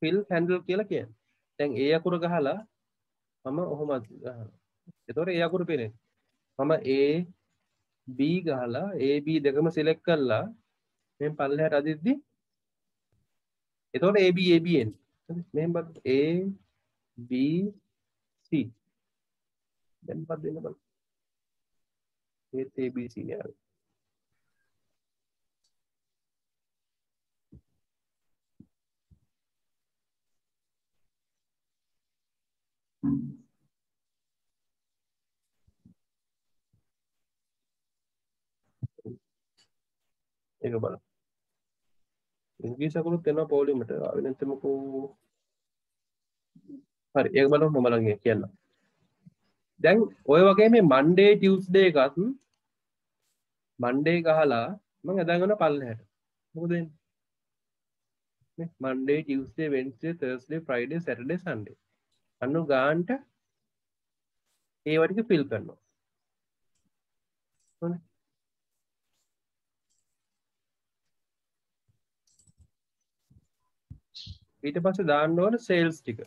ෆිල් හැන්ඩල් කියලා කියන්නේ. දැන් ඒ අකුර ගහලා මම ඔහොම ගහනවා. එතකොට ඒ අකුර පේන්නේ. මම A B ගහලා A B දෙකම සිලෙක්ට් කරලා මෙන් පල්ලෙහාට අදිද්දි එතකොට A B A B එන්නේ. මෙහෙම බලන්න. A B C. දැන් පද දෙන්න බලන්න. ඒත් A B C නේ ඒක බල ඉංග්‍රීසකුණුත් එනවා පෝලිමට. ආවෙ නැත්නම් හරි ඒක බලමු මම බලන් කියන්න. දැන් ඔය වගේ මේ මන්ඩේ ටියුස්ඩේ එකත් මන්ඩේ ගහලා මම ඇදාගෙන පල්ලෙහාට. මොකද වෙන්නේ? Monday Tuesday Wednesday Thursday Friday Saturday Sunday අන්නු ගාන්ට ඒ වටික ෆිල් කරනවා ඊට පස්සේ දාන්න ඕන සේල්ස් ටික.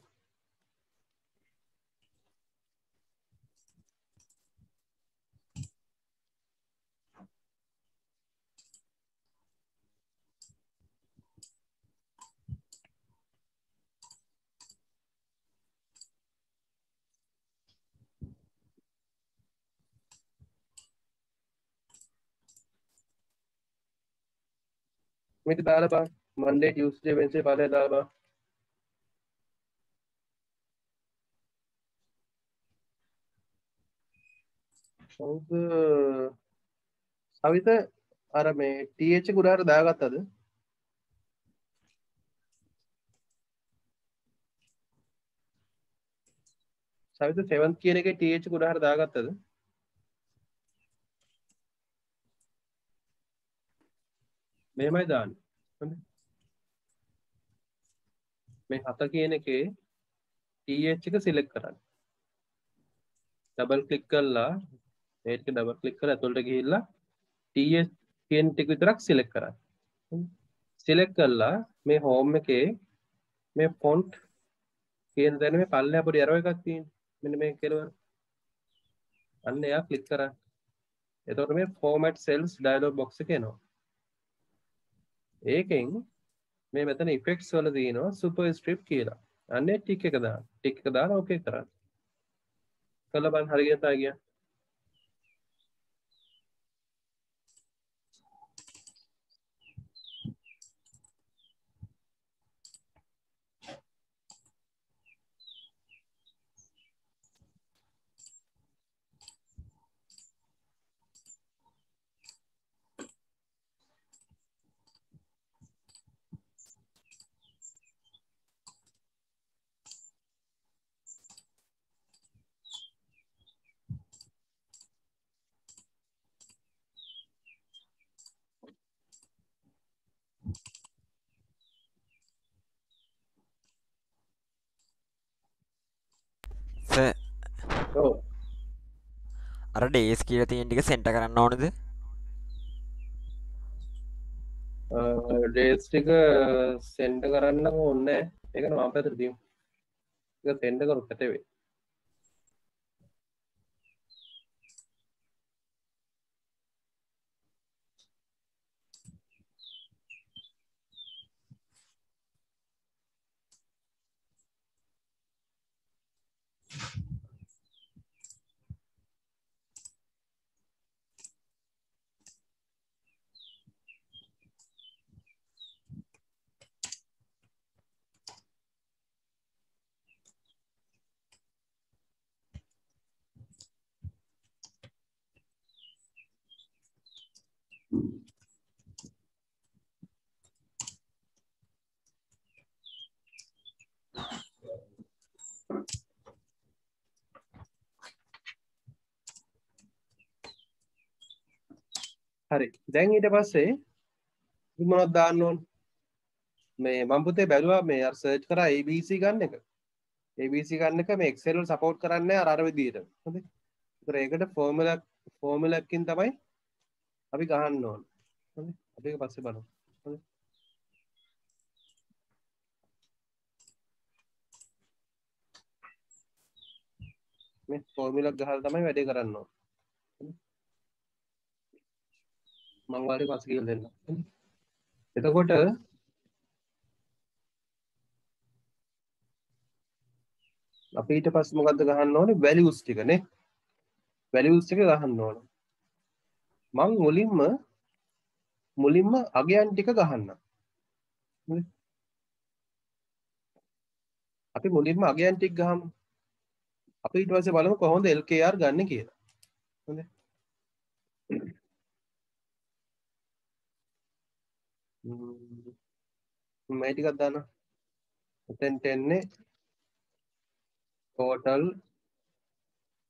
මේක දාලා බං මන්ඩේ ටියුස්ඩේ වෙන්ස්ඩේ පහේ දාලා බං සවිත අර මේ ටීඑච් ගුඩාට දාගත්තද? සවිත සෙවන්ත් කියන එක ටීඑච් ගුඩාට දාගත්තද? මෙහෙමයි දාන්න. හොඳ මේ හත කියන එකේ TH එක සිලෙක්ට් කරන්න. ඩබල් ක්ලික් කරලා මේක ඩබල් ක්ලික් කරලා ඇතුළට ගිහිල්ලා TH කියන ටික විතරක් සිලෙක්ට් කරන්න සිලෙක්ට් කරලා මේ හෝම් එකේ මේ ෆොන්ට් කියන තැන මේ පල්ලෙහා පොඩි ඇරෝ එකක් තියෙනවා මෙන්න මේ කෙලවර අන්න එයා ක්ලික් කරන්න එතකොට මේ format cells dialog box එක එනවා ඒකෙන් මේ මෙතන ඉෆෙක්ට්ස් වල තියෙනවා සුපර් ස්ට්‍රිප් කියලා. අන්නේ ටික් එක දාන්න. ටික් එක දාලා ඕකේ කරන්න. කළා බලන්න හරියට ආ ගියා. සර් ඔව්. අර ඩේස් කියලා තියෙන ටික සෙන්ට කරන්න ඕනද ඩේස් ටික සෙන්ඩ කරන්න ඕන්න ඒක මම පැතර තියමු. ඒක සෙන්ඩ කරු කැටවේ. හරි. දැන් ඊට පස්සේ මොනවද දාන්න ඕන? මේ මම පුතේ බැලුවා මේ අර සර්ච් කරා ABC ගන්න එක. ABC ගන්න එක මේ Excel වල සපෝට් කරන්නේ අර අර විදිහට හරිද ඒතර ඒකට ෆෝමියුලා ෆෝමියුලා එකකින් තමයි අපි ගහන්න ඕන. හරිද අපි ඒක පස්සේ බලමු. හරිද මේ ෆෝමියුලා ගහලා තමයි වැඩේ කරන්න ඕන. මං වාලේ පස්සේ කියලා දෙන්න. එතකොට අපි ඊට පස්සේ මොකද්ද ගහන්න ඕනේ වැලියුස් ටික නේ. වැලියුස් ටික ගහන්න ඕනේ. මං මුලින්ම මුලින්ම අගයන් ටික ගහන්න. හරි. අපි මුලින්ම අගයන් ටික ගහමු. අපි ඊට පස්සේ බලමු කොහොමද LKR ගන්න කියලා. හොඳයි. මේ ටිකක් දාන්න. එතෙන්ට එන්නේ total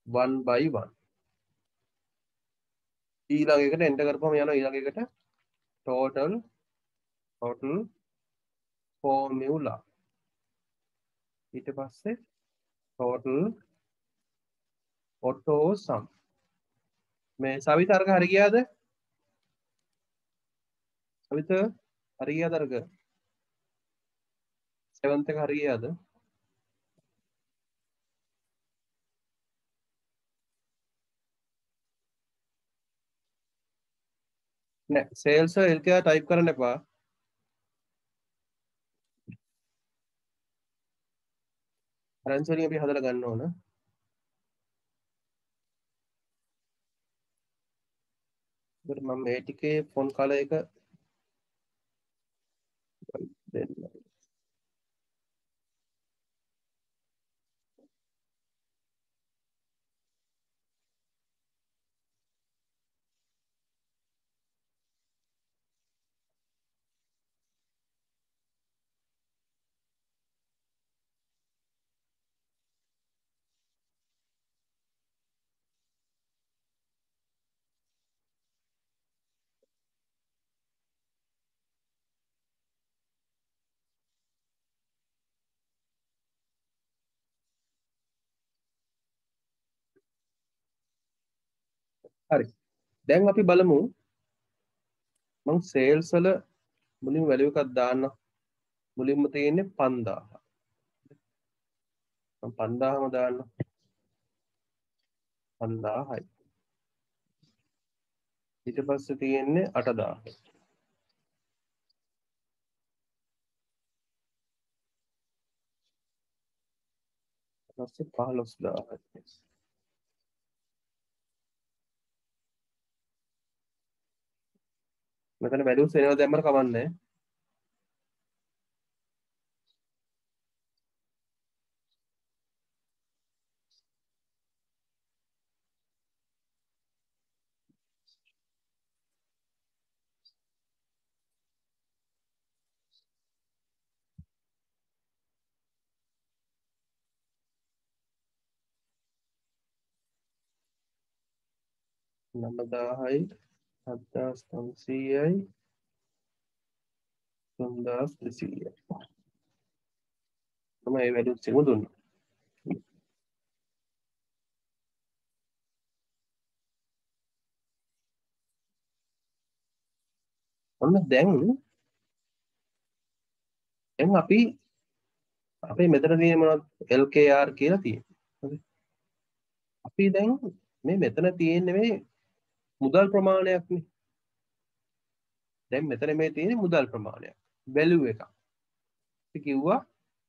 1 by 1. ඊළඟ එකට enter කරපුවම යනවා ඊළඟ එකට total total formula. ඊට පස්සේ total auto sum. මේ සවිතර්ක හරි ගියාද? සවිත හරි ගියාද අරක? සෙවන්ත එක හරි ගියාද නෑ සේල්ස් එල්කයා ටයිප් කරන්න එපා. කරන්සි වලින් අපි හදලා ගන්න ඕන. ඒකට මම මේ ටිකේ ෆොන් කලර් එක දෙන්න හරි. දැන් අපි බලමු. මං සේල්ස් වල මුලින් වැලියු එකක් දාන්න. මුලින්ම තියෙන්නේ 5000 මම 5000ම දාන්න. 5000යි ඊට පස්සේ තියෙන්නේ 8000 ඊට පස්සේ 15000 මෙතන වැලියුස් එනවා දැම්මම කවන්නේ නමදාහයි හත්දස් පන්සීයයි තුන්දස් දෙසීය තම ඒ වැඩු සිම දුන්න ඔන්න දැන් දැන් අපි අපේ මෙතන තියෙන මොනවද LKR කියලා තියෙන්නේ අපි දැන් මේ මෙතන තියෙන්නේ මේ මුදල් ප්‍රමාණයක්නේ දැන් මෙතන මේ තියෙන මුදල් ප්‍රමාණයක්. වැලියු එකක්. අපි කිව්වා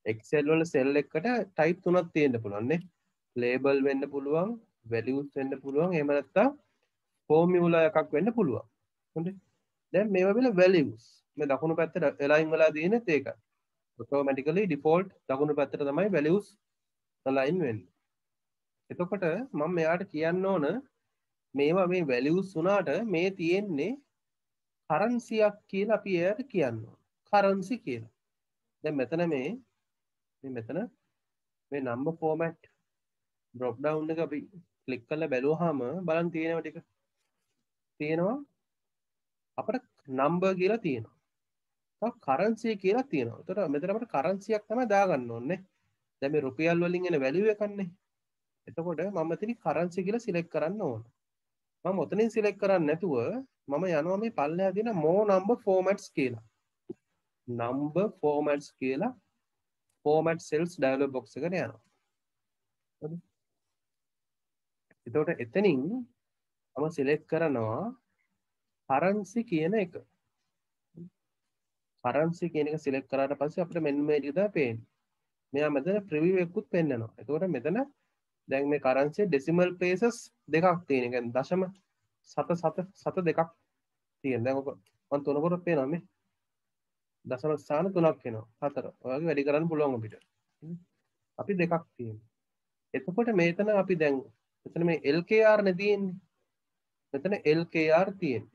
Excel වල සෙල් එකකට ටයිප් තුනක් තියෙන්න පුළුවන් නේ. ලේබල් වෙන්න පුළුවන් වැලියුස් වෙන්න පුළුවන් එහෙම නැත්නම් ෆෝමියුලා එකක් වෙන්න පුළුවන්. හොඳේ. දැන් මේවා වෙල වැලියුස් මේ දකුණු පැත්තට එලයින් වෙලා තියෙනෙත් ඒකයි ඔටෝමැටිකලි ඩිෆෝල්ට් දකුණු පැත්තට තමයි වැලියුස් අලයින් වෙන්නේ. එතකොට මම මෙයාට කියන්න ඕන මේවා මේ වැලියුස් වුණාට මේ තියෙන්නේ කරන්සියක් කියලා අපි එයාට කියන්න කරන්සි කියලා. දැන් මෙතන මේ මේ මෙතන මේ නම්බර් ෆෝමැට් ඩ්‍රොප් ඩවුන් එක අපි ක්ලික් කරලා බැලුවාම බලන්න තියෙනවා ටික. තියෙනවා. අපිට නම්බර් කියලා තියෙනවා. තව කරන්සි කියලා තියෙනවා. එතකොට මෙතන අපිට කරන්සියක් තමයි දාගන්න ඕනේ. දැන් මේ රුපියල් වලින් එන වැලියු එකන්නේ එතකොට මම එතනින් කරන්සි කියලා සිලෙක්ට් කරන්න ඕන. මම ඔතනින් සිලෙක්ට් කරන්නේ නැතුව මම යනවා මේ පල්ලෙහා තියෙන more number formats කියලා. Number formats කියලා format cells dialog box එකට යනවා. හරි. එතකොට එතනින් මම සිලෙක්ට් කරනවා currency කියන එක. currency කියන එක සිලෙක්ට් කරාට පස්සේ අපිට මෙන්න මේ ටික තමයි පේන්නේ මෙයා මෙතන preview එකකුත් පෙන්නනවා. එතකොට මෙතන දැන් මේ කරන්සිය ඩෙසිමල් ප්ලේසස් දෙකක් තියෙන. එක දශම සත සත සත දෙකක් තියෙන. දැන් ඔක මම තුනකට පේනවා මේ දශම ස්ථාන තුනක් එනවා හතර. ඔයගේ වැඩි කරන්න පුළුවන් අපිට. අපි දෙකක් තියෙනවා එතකොට මේතන අපි දැන් මෙතන මේ LKR නේ තියෙන්නේ. මෙතන LKR තියෙන්නේ.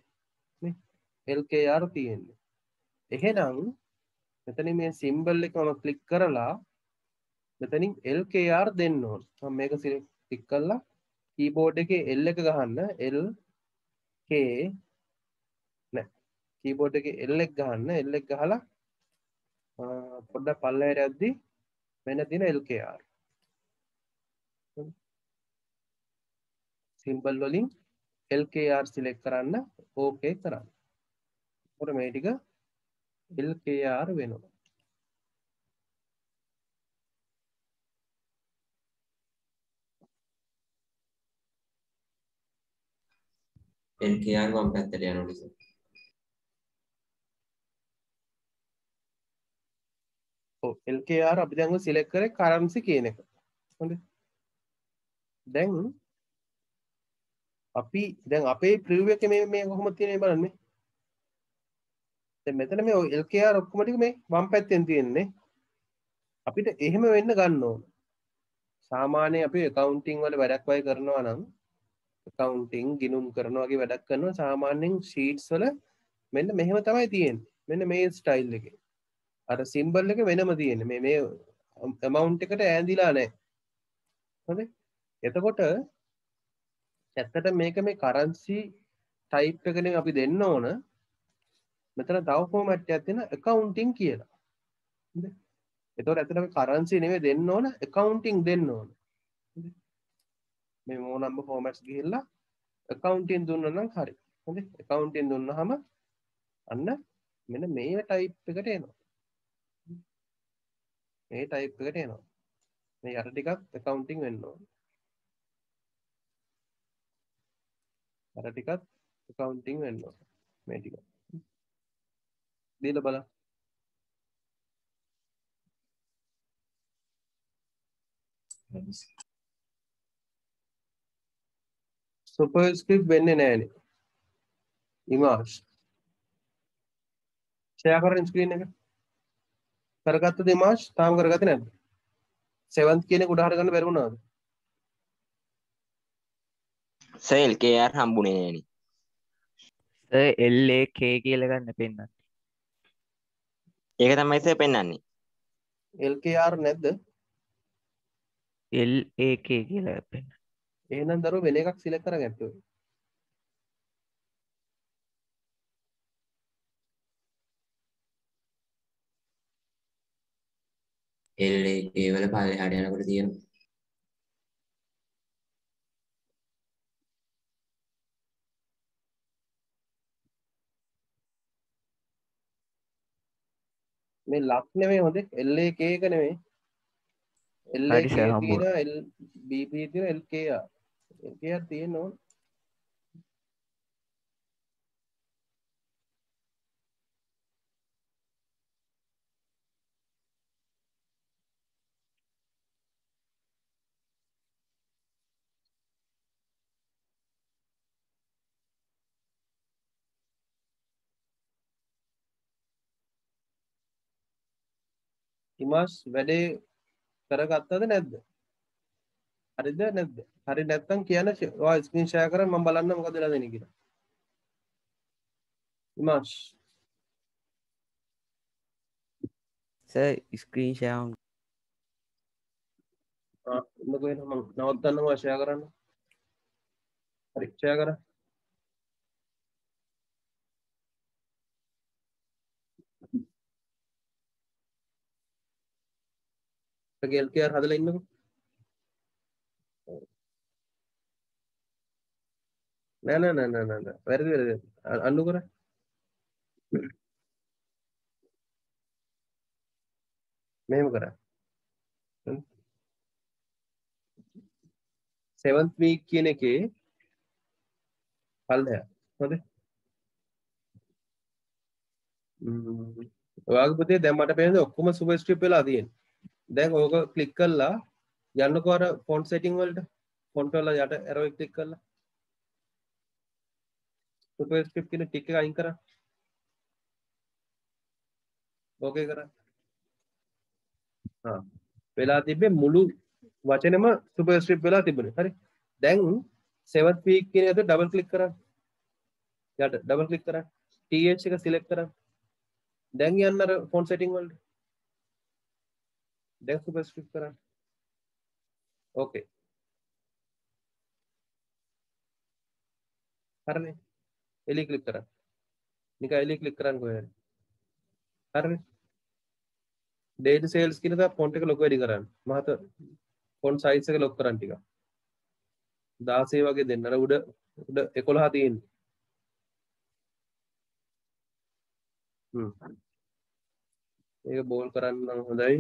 නේ LKR තියෙන්නේ. එහෙනම් මෙතන මේ සිම්බල් එක මම ක්ලික් කරලා මෙතනින් LKR දෙන්න ඕන. මම මේක ක්ලික් කරලා කීබෝඩ් එකේ L එක ගහන්න. L K නෑ. කීබෝඩ් එකේ L එක ගහන්න. L එක ගහලා පොඩ්ඩක් පල්ලෙහාට යද්දි මෙන්න තියෙන LKR සිම්බල් වලින් LKR සිලෙක්ට් කරන්න OK කරන්න. එතකොට මේ ටික LKR වෙනවා. LKR වම් පැත්තට යනවා නිසා. ඔව් LKR අපි දැන් සිලෙක්ට් කරේ කරන්සි කියන එක. හොඳයි. දැන් අපි දැන් අපේ ප්‍රිව් එකේ මේ මේ කොහොමද තියෙන්නේ බලන්න මේ. දැන් මෙතන මේ LKR ඔක්කොම ටික මේ වම් පැත්තෙන් තියෙන්නේ. අපිට එහෙම වෙන්න ගන්න ඕන. සාමාන්‍ය අපි accounting වල වැඩක් වයි කරනවා නම් accounting ගිණුම් කරනවා වගේ වැඩක් කරනවා සාමාන්‍යයෙන් sheets වල මෙන්න මෙහෙම තමයි තියෙන්නේ. මෙන්න මේ ස්ටයිල් එකේ. අර සිම්බල් එක වෙනම තියෙන්නේ. මේ මේ amount එකට ඈඳිලා නැහැ. හොඳයි. එතකොට ඇත්තට මේක මේ කරන්සි ටයිප් එකනේ අපි දෙන්න ඕන. මෙතන තව ෆෝමැට් එකක් තියෙන accounting කියලා. හොඳයි. එතකොට ඇත්තට අපි කරන්සි නෙවෙයි දෙන්න ඕන accounting දෙන්න ඕන. හොඳයි. මේ මෝ නම්බර් ෆෝමැට්ස් ගිහිල්ලා accounting දුන්නා නම් හරි. හොඳයි. accounting දුන්නාම අන්න මෙන්න මේ ටයිප් එකට එනවා. මේ ටයිප් එකට එනවා. මේ යට ටිකක් accounting වෙන්න ඕන. අර ටිකත් accounting වෙන්න ඕන. මේ ටික. දීලා බලන්න. සුපර්ස්ක්‍රිප්ට් වෙන්නේ නැහනේ. ඉමාජ්. ෂෙයා කරන්න ස්ක්‍රීන් එක. කරගත්තද ඉමාජ්? තාම කරගත්තේ නැද්ද? 7th කියන එක උඩ හරගන්න බැරි වුණාද? සර් LKR හම්බුනේ නෑනේ. සර් LAK කියලා ගන්න පෙන්නන්න. ඒක තමයි සර් පෙන්වන්නේ. LKR නැද්ද? LAK කියලා පෙන්න. එහෙනම් දරුවෝ වෙන එකක් සිලෙක්ට් කරගන්න ඕනේ. LAK වල පල්ලෙහාට යනකොට තියෙනවා. මේ ලක් නෙමෙයි හොඳේ LAK එක නෙමෙයි. LAK හරි සර්, හම්බුණා. තියෙන L BP තියෙන LKR. LKR තියෙන්න ඕන. ඉමාස් වැඩේ කරගත්තද නැද්ද? හරිද නැද්ද? හරි නැත්නම් කියන්න ඔයා ස්ක්‍රීන් ෂෙයා කරන් මම බලන්න මොකද වෙලා දෙන්නේ කියලා. ඉමාස් සර් ස්ක්‍රීන් ෂෙයා ආ ඉන්නකෝ එහෙනම් මම නවත්තන්නම් ඔයා ෂෙයා කරන්න. හරි ෂෙයා කරා. ඔයාගේ LKR හදලා ඉන්නකෝ. නෑ නෑ නෑ නෑ නෑ නෑ. වැරදි වැරදි. අ- අන්නු කර. මෙහෙම කරා. හ්ම්. 7th week කියන එකේ පල්ලෙහා. හොඳයි. ම්ම්. ඔයාගේ පුතේ දැන් මට පේන්නේ ඔක්කොම සුපර්ස්ක්‍රිප්ට් වෙලා තියෙන්නේ. දැන් ඕක ක්ලික් කරලා යන්නකෝ අර ෆොන්ට් සෙටින් වලට. ෆොන්ට් වල යට ඇරෝ එක ක්ලික් කරලා. සුපර්ස්ක්‍රිප්ට් කියන ටික එක අයින් කරා. ඕකේ කරා. හා. වෙලා තිබ්බේ මුළු වචනෙම සුපර්ස්ක්‍රිප්ට් වෙලා තිබුණේ. හරි. දැන් 7th week කියන එකට ඩබල් ක්ලික් කරන්න. යට ඩබල් ක්ලික් කරන්න. th එක සිලෙක්ට් කරන්න. දැන් යන්න අර ෆොන්ට් සෙටින් වලට. දැන් සුපර්ස්ක්‍රිප්ට් කරන්න. ඕකේ. හරිනේ. එලි ක්ලික් කරන්න. නිකන් එලි ක්ලික් කරන්න කොහෙද? හරිනේ. ඩේටා සේල්ස් කියන දා ෆොන්ට් එක ලොකු වැඩි කරන්න. මහත ෆොන්ට් සයිස් එක ලොක් කරන්න ටිකක්. 16 වගේ දෙන්න. අර උඩ උඩ 11 තියෙන්නේ. හ්ම්. ඒක බෝල් කරන්න නම් හොඳයි.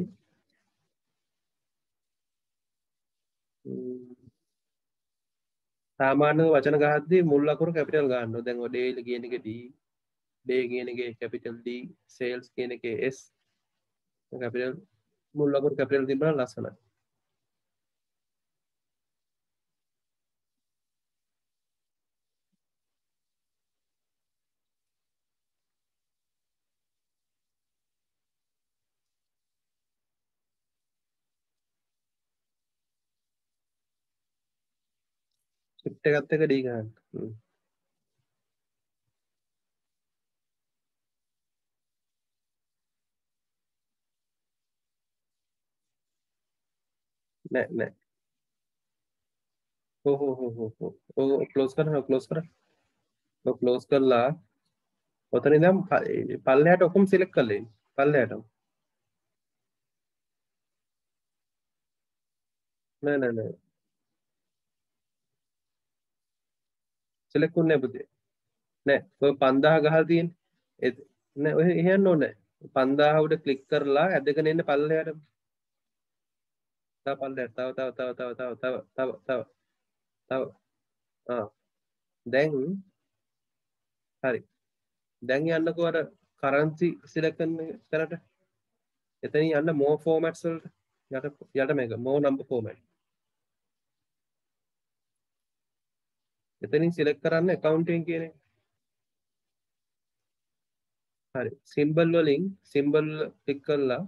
හ්ම්. සාමාන්‍ය වචන ගහද්දී මුල් අකුර කැපිටල් ගන්න දැන් ඩේල් කියන එක D ඩේ කියන එක කැපිටල් D සේල්ස් කියන එක S කැපිටල් මුල් අකුර කැපිටල් තිබුණා ලස්සනයි ෆිට් එකත් එක ඩී ගන්න නෑ නෑ ඕහෝ හෝ හෝ හෝ ඕ ක්ලෝස් කරන්න ක්ලෝස් කරන්න ක්ලෝස් කරලා ඔතන ඉදම් පල්ලයට ඔකුම් සිලෙක් කල්ලේ පල්ලයට නෑ නෑ නෑ සිලෙක්ට් උන්නේ නෑ පුතේ නෑ ඔය 5000 ගහලා තියෙන්නේ ඒත් නෑ ඔය එහෙයන්න ඕනේ නෑ. 5000 උඩ ක්ලික් කරලා ඇදගෙන එන්න පල්ලෙහාට. තව පල්ලෙහාට තව තව තව තව තව තව තව තව තව. ආ. දැන් හරි. දැන් යන්නකෝ අර කරන්සි සිලෙක්ට් කරන තැනට එතනින් යන්න more formats වලට. යට යට මේක more number format. එතනින් සිලෙක්ට් කරන්න accounting කියන එක හරි සිම්බල් වලින් සිම්බල් ක්ලික් කරලා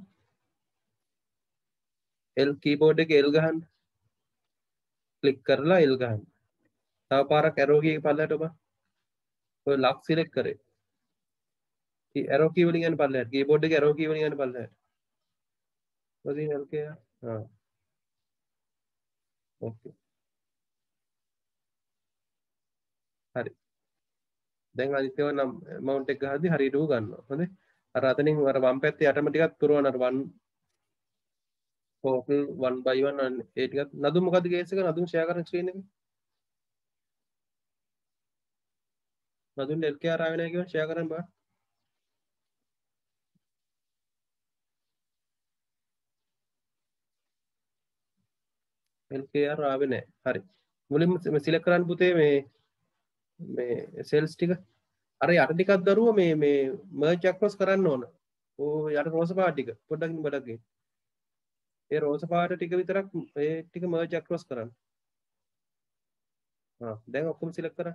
L කීබෝඩ් එකේ L ගහන්න ක්ලික් කරලා L ගහන්න තව පාරක් arrow කී පල්ලයට ඔබ ඔය ලක් සිලෙක්ට් කරේ කී arrow කී වලින් යන පල්ලයට කීබෝඩ් එකේ arrow කී වලින් යන පල්ලයට ඔදින් L කී ආ ඕකේ හරි. දැන් අනිත් ඒවා නම් amount එක ගහද්දි හරියට ඌ ගන්නවා. හොඳේ? අර අතනින් අර වම් පැත්තේ යටම ටිකක් පුරවන අර 1 total 1 by 1 අන්න ඒ ටිකක් නදුම් මොකද්ද කේස් එක? නදුම් ෂෙයා කරන ස්ක්‍රීන් එකේ? නදුම් LKR ආවේ නැහැ කියවන ෂෙයා කරන්න බෑ. LKR ආවේ නැහැ. හරි. මුලින්ම සිලෙක්ට් කරන්න පුතේ මේ මේ සෙල්ස් ටික. අර යටටිකත් දරුව මේ මේ මර්චක්රොස් කරන්න ඕන. ඕ යට රෝස පාටික පොඩ්ඩකින් බඩක්ගේ ඒ රෝස පාට ටික විතරක් ඒ ටික මර්චක්රොස් කරන්න. දැන් ඔක්කොම සිලක් කර.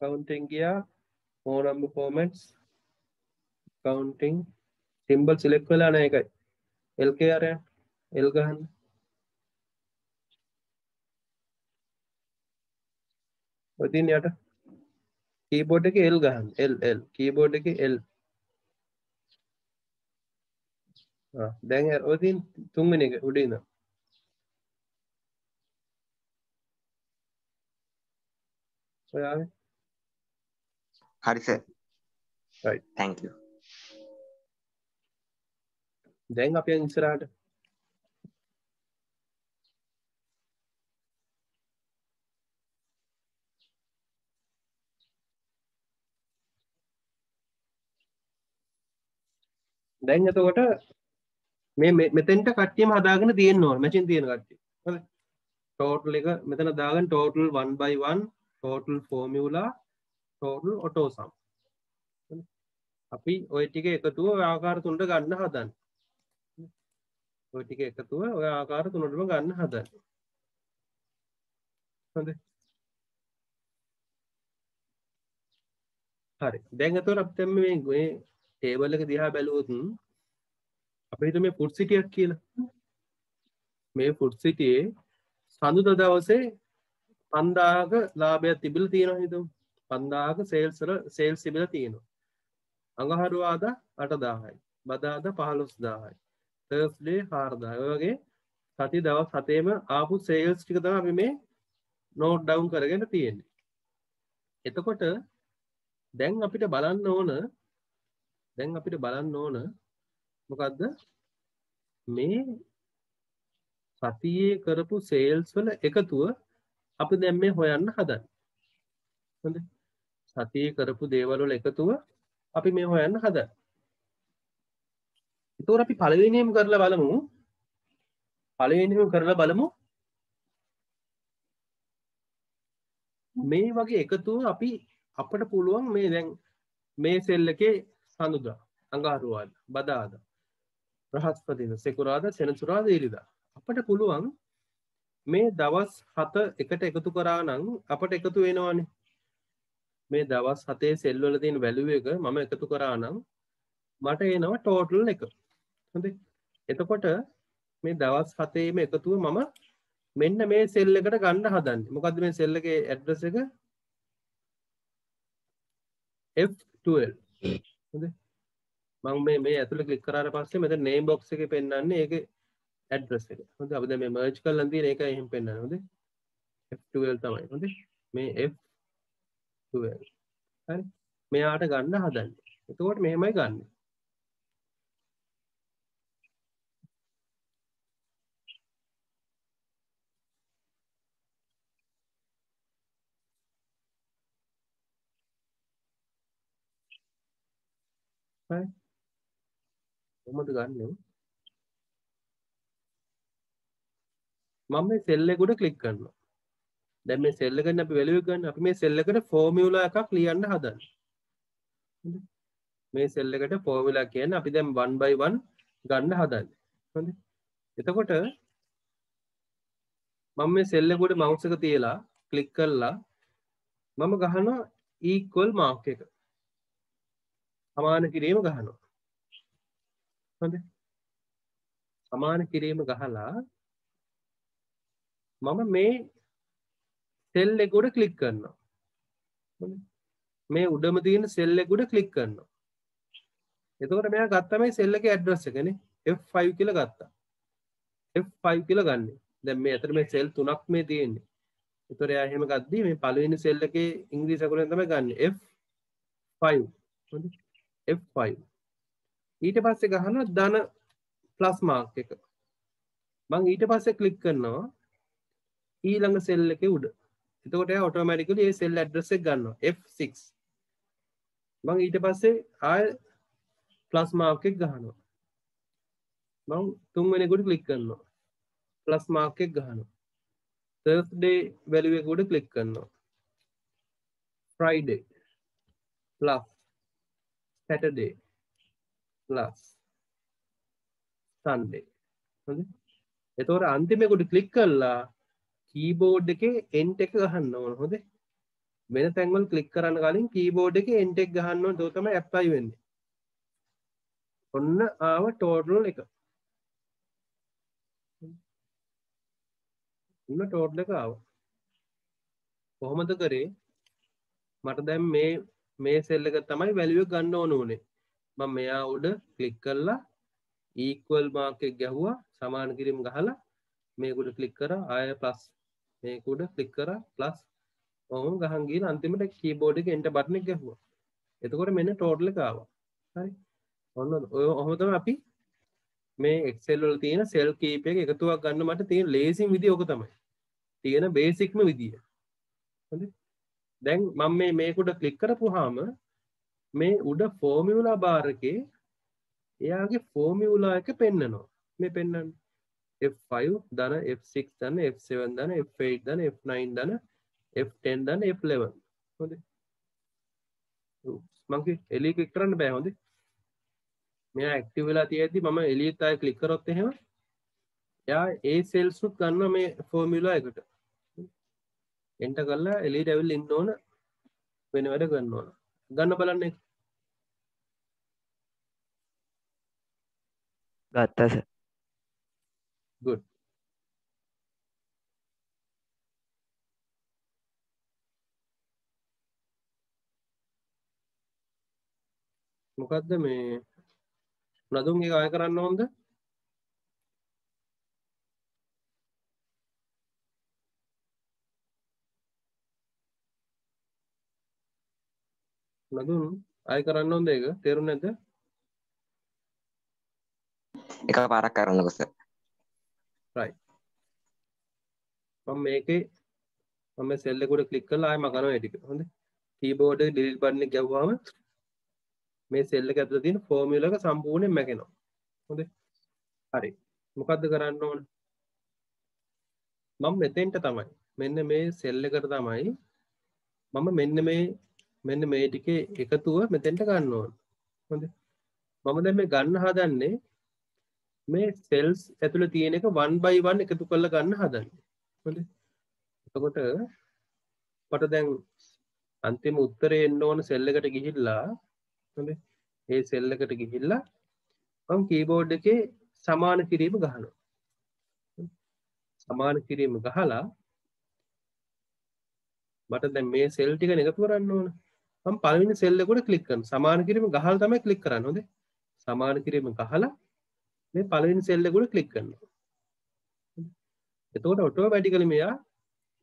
කවුන්ටෙන් ගියා. මෝනම්බ පෝමෙන්ට්ස් කවුන්ටිං සිම්බල් සිලෙක් වෙලා නෑ එකයි එල්කේ අරයන් එල් ගහන්න. ඔතින් යට කීබෝඩ් එක එල් ගහන් එල් කීබෝඩ් එක එල් දැන් ඔතින් තුන්වෙනි එක උඩින්න ඔයාව හරි සර් right. Thank you. දැන් අපි ඉස්සරහට දැන් එතකොට මේ මෙ- මෙතෙන්ට කට්ටියම හදාගෙන තියෙන්න ඕන. මැචින් තියෙන කට්ටිය. හරි. ටෝටල් එක මෙතන දාගෙන total 1 by 1 total formula total auto sum අපි ඔය ටික එකතුව ඔය ආකාර තුනට ගන්න හදන්න. ඔය ටික එකතුව ඔය ආකාර තුනටම ගන්න හදන්න. හොඳ හරි. දැන් එතකොට අපි දැන් මේ මේ ටේබල් එක දිහා බැලුවොත් අපි හිතමු මේ ෆුඩ් සිටියක් කියලා. මේ ෆුඩ් සිටියේ සඳුදා දවසේ 5000ක ලාභයක් තිබිලා තියෙනවා හිතමු. 5000ක සේල්ස් වල සේල්ස් තිබිලා තියෙනවා. අඟහරුවාදා 8000යි බදාදා 15000යි තර්ස්ඩේ 4000 ඔය වගේ සති දවස් හතේම ආපු සේල්ස් ටික තමයි අපි මේ නෝට් ඩවුන් කරගෙන තියෙන්නේ. එතකොට දැන් අපිට බලන්න ඕන දැන් අපිට බලන්න ඕන. මොකක්ද මේ සතියේ කරපු සේල්ස් වල එකතුව අපි දැන් මේ හොයන්න හදන්න හොඳ. සතියේ කරපු දේවල් වල එකතුව අපි මේ හොයන්න හදන්න එතකොට අපි පළවෙනියම කරලා බලමු. පළවෙනියම කරලා බලමු. මේ වගේ එකතුව අපි අපට පුළුවන් මේ දැන් මේ සෙල් එකේ සඳුදා අඟහරුවාද බදාද බ්‍රහස්පතින සෙකුරාද සෙනසුරාද ඉරිදා. අපට පුළුවන් මේ දවස් හත එකට එකතු කරා නං අපට එකතු වෙනවානේ. මේ දවස් හතේ සෙල්වල තියෙන වැලුව එක මම එකතු කරා නම් මට එනවා ටෝටල් එක. හොඳ. එතකොට මේ දවස් හතේම එකතුව මම මෙන්න මේ සෙල් එකට ගණ්ඩ හදන්න. මොකද මේ සෙල්ලගේ ඇඩ්‍රස එක? F12 හොඳ මං මේ මේ ඇතුළ කලික් කරට පස්සේ මෙත නේම් බොක්ස එක පෙන්න්නන්නේ ඒක ඇඩ්‍රස් එක. හොඳ? අපද මේ මර්ජ් කල් ලන්දී ඒක එහෙම පෙන්න්න හොද F12 තමයි. හොඳ? මේ F12 හරි? මෙයාට ගන්න හදන්න. එතකොට මෙහෙමයි ගන්න. හරි කොහොමද ගන්න මම මේ සෙල්ලෙකුට ක්ලික් කරනවා. දැන් මේ සෙල් එකෙන් අපි වැලියු ගන්න අපි මේ සෙල් එකට ෆෝමියුලා එකක් ලියන්න හදන්න හොඳ? මේ සෙල් එකට ෆෝමියුලා කියන්නේ අපි දැන් 1 by 1 ගන්න හදන්නේ. හොඳ? එතකොට මම මේ සෙල් එකට මවුස් එක තියලා ක්ලික් කරලා මම ගහනවා equal mark එක. සමාන කිරීම ගහනවා. හොඳ. සමාන කිරීම ගහලා මම මේ සෙල් එකුඩ කලික් කරනවා. මේ උඩම තියෙන සෙල් එකුඩ කලික් කරනවා. එතකොට මෙයා ගත්තමයි සෙල්ලක ඇඩ්‍රස් එකන F5 කියල ගත්තා. F5 කියල ගන්න. දැම් මේ ඇතර මේ සෙල් තුනක් මේ තියෙන්නේ. එතොර යාහෙම ගත්දී මේ පලවෙනි සෙල්ල එක ඉංග්‍රීසකුරෙන් තම ගන්න. F5 F5 ඊට පස්සේ ගහන ධන ප්ලස් මාක් එක. මං ඊට පස්සේ කලික් කරනවා. ඊළඟ සෙල් එක උඩ. එතකොට ඔටෝමටිකල ඒ සෙල් ඇඩ්‍රස ගන්න F6 මං ඊට පස්සේ ආය ප්ලස් මාර්කෙක් ගහනවා. මං තුන්වෙනෙකුට කලික් කරනවා. ප්ලස් මාර්කෙක් ගහනවා. තර්ස්ඩේ වැලිවෙකුඩ කලික් කරනවා. Friday plus Saturday plus Sunday හොඳ එතවට අන්තිමකුට කලික් කරලා කීබෝඩ් එක එන්ට එක ගහන්න ඕන. හොද වෙන තැන්වල් කලික් කරන්න කලින් කීබෝඩ් එක එන්ටෙක් ගහන්න දෝතම ඇප්පයි වෙන්න. ඔන්න ආව ටෝටල් එක. ඔන්න ටෝට්ල එක ආව. කොහොමද කරේ? මට දැම් මේ මේ සෙල්ලක තමයි වැලිුව ගන්න ඕන ඕනේ මං මෙයා උඩ කලික් කරලා ඊක්වල් මාර්කෙක් ගැහුවා සමාන කිරීම ගහලා මේකුට කලික් කර ආය පස් මේකුඩ කලික් කර ප්ලස් ඔහු ගහන්ගේ අන්තිමට කීබෝඩ් එක එන්ට බට්නෙක් ගැහුව. එතකොට මෙන්න ටෝට්ල කාව හරි. ඔන්න ඔය ඔහොතම අපි මේ එක්සෙල්වල තියෙන සෙල් කීප එක එකතුවක් ගන්න මට තියෙන ලේසින් විදි ඕක තමයි. තියෙන බේසික්ම විදිය. හොඳ දැන් මම මේ මේකුඩ කලික් කරපු හාම මේ උඩ ෆෝමියුලා බාරකේ එයාගේ ෆෝමියුලා එක පෙන්න්නනවා මේ පෙන්න්න F5 දන F6 දන්න F7 දන F8 දන F9 දන F10 දන F11 හොඳ. මංගේ එලි කලික් කරන්න බෑ හොඳ. මෙයා ඇක්ටිව වෙලා තියදි මම එලිත් අය කලික් කරොත් එහෙම යා ඒ සෙල්සුත් ගන්න මේ ෆෝමියුලා එකට. එන්ට කල්ලා එලි ඩැවිල් ඉන්න ඕන වෙන වැඩ ගන්න ඕන. ගන්න බලන්නේ ගත්තස good. මොකක්ද මේ නදුන්ගේ ආය කරන්න ඕොන්ද නදුන් අය කරන්න ඕොන්ද එක තේරු නැද එක පාරක් කරන්නකොස මම මේකේ මම සෙල්ලකුට කලික් කලා ආය මකන ඇටික හොඳ? කීබෝඩ ඩිල් පන්න ගැව්වාම මේ සෙල්ල ඇතුල තියෙන ෆෝමියලක සම්පූර්ණයෙන් මැකෙනවා. හොඳ? හරි. මොකක්ද කරන්න ඕන? මම මෙතෙන්ට තමයි. මෙන්න මේ සෙල්ල එකට තමයි මම මෙන්න මේ මෙන්න මේ ටිකේ එකතුව මෙතෙන්ට ගන්න ඕන. හොඳ මම දැන් මේ ගන්න හදන්නේ මේ සෙල්ස් ඇතුළ තියෙන එක වන් බයි වන් එකතු කරලා ගන්න හදන්නේ. හොඳ එතකොට මට දැන් අන්තිම උත්තරේ එන්න ඕන සෙල් එකට ගිහිල්ලා හොඳ ඒ සෙල් එකට ගිහිල්ලා මම කීබෝඩ් එකේ සමාන කිරීම ගහනවා. සමාන කිරීම ගහලා මට දැන් මේ සෙල් ටික එකතු කරන්න ඕන. මම පළවෙනි සෙල් එකට ක්ලික් කරනවා. සමාන කිරීම ගහලා තමයි ක්ලික් කරන්නේ. හොඳේ? සමාන කිරීම ගහලා මේ පළවෙනි සෙල් එකට ක්ලික් කරනවා. එතකොට ඔටෝමැටිකලි මෙයා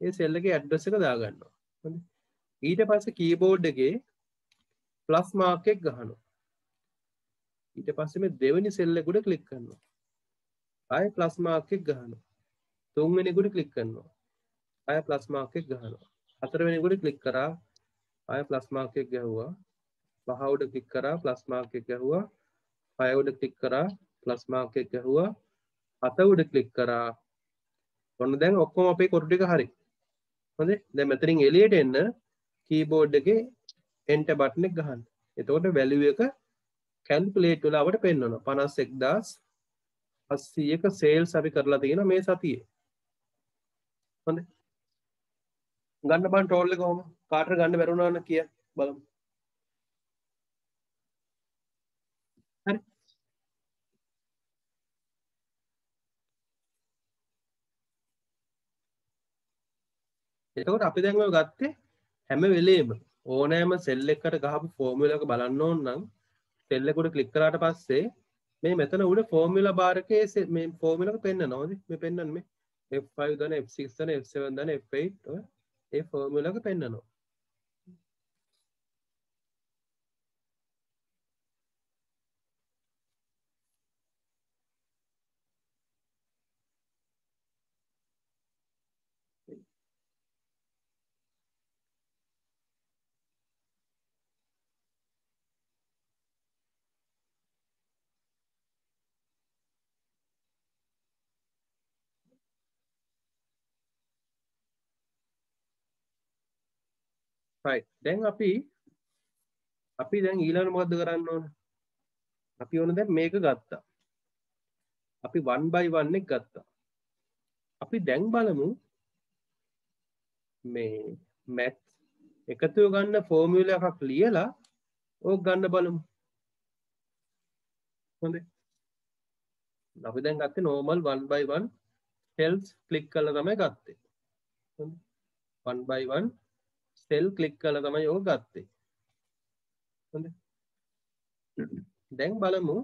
ඒ සෙල් එකේ ඇඩ්‍රස් එක දාගන්නවා. හොඳේ? ඊට පස්සේ කීබෝඩ් එකේ ප්ලස් මාක් එක ගහනවා. ඊට පස්සේ මේ දෙවෙනි සෙල් එකට ක්ලික් කරනවා. ආයෙ ප්ලස් මාක් එක ගහනවා. තුන්වෙනි එකට ක්ලික් කරනවා. ආයෙ ප්ලස් මාක් එක ගහනවා. හතරවෙනි එකට ක්ලික් කරා. ආයෙ ප්ලස් මාක් එක ගැහුවා. පහ උඩ ක්ලික් කරා ප්ලස් මාක් එක ගැහුවා. හය උඩ ක්ලික් කරා ප්ලස් මාක් එක ගැහුවා. හත උඩ ක්ලික් කරා. ඔන්න දැන් ඔක්කොම අපේ කොටු ටික හරි. හොඳේ? දැන් මෙතනින් එළියට එන්න කීබෝඩ් එකේ එන්ටර් බටන් එක ගහන්න. එතකොට වැලියු එක කැල්කුලේට් වෙලා අපට පෙන්වනවා. 51800ක සේල්ස් අපි කරලා තියෙනවා මේ සතියේ. හොඳේ? ගන්න බන් ටෝල් එක කොහොම කාටර ගන්න බැරුණා නම් කිය බලමු. හරි. එතකොට අපි දැන් ඔය ගත්තේ හැම වෙලේම ඕනෑම සෙල් එකකට ගහපු ෆෝමියුලා එක බලන්න ඕන නම් සෙල් එකට ක්ලික් කරාට පස්සේ මේ මෙතන උඩ ෆෝමියුලා බාර් එකේ මේ ෆෝමියුලා එක පෙන්නනවාද මේ පෙන්වන්නේ මේ F5 දන F6 දන F7 දන F8 ඔය ඒ ෆෝමියුලා එක පෙන්නනවා. Right. දැන් අපි අපි දැන් ඊළඟ මොකද්ද කරන්න ඕන? අපි ඕන දැන් මේක ගත්තා. අපි 1 by 1 එක ගත්තා. අපි දැන් බලමු. මේ මැත් එකතුව ගන්න ෆෝමියුලා එකක් ලියලා ඕක ගන්න බලමු. හොඳේ. අපි දැන් ගත්තේ normal 1 by 1 cells ක්ලික් කරලා තමයි ගත්තේ. හොඳේ. 1 by 1 සෙල් කලික් කල තමයි ඕක ගත්තේ. හොඳ. දැන් බලමු.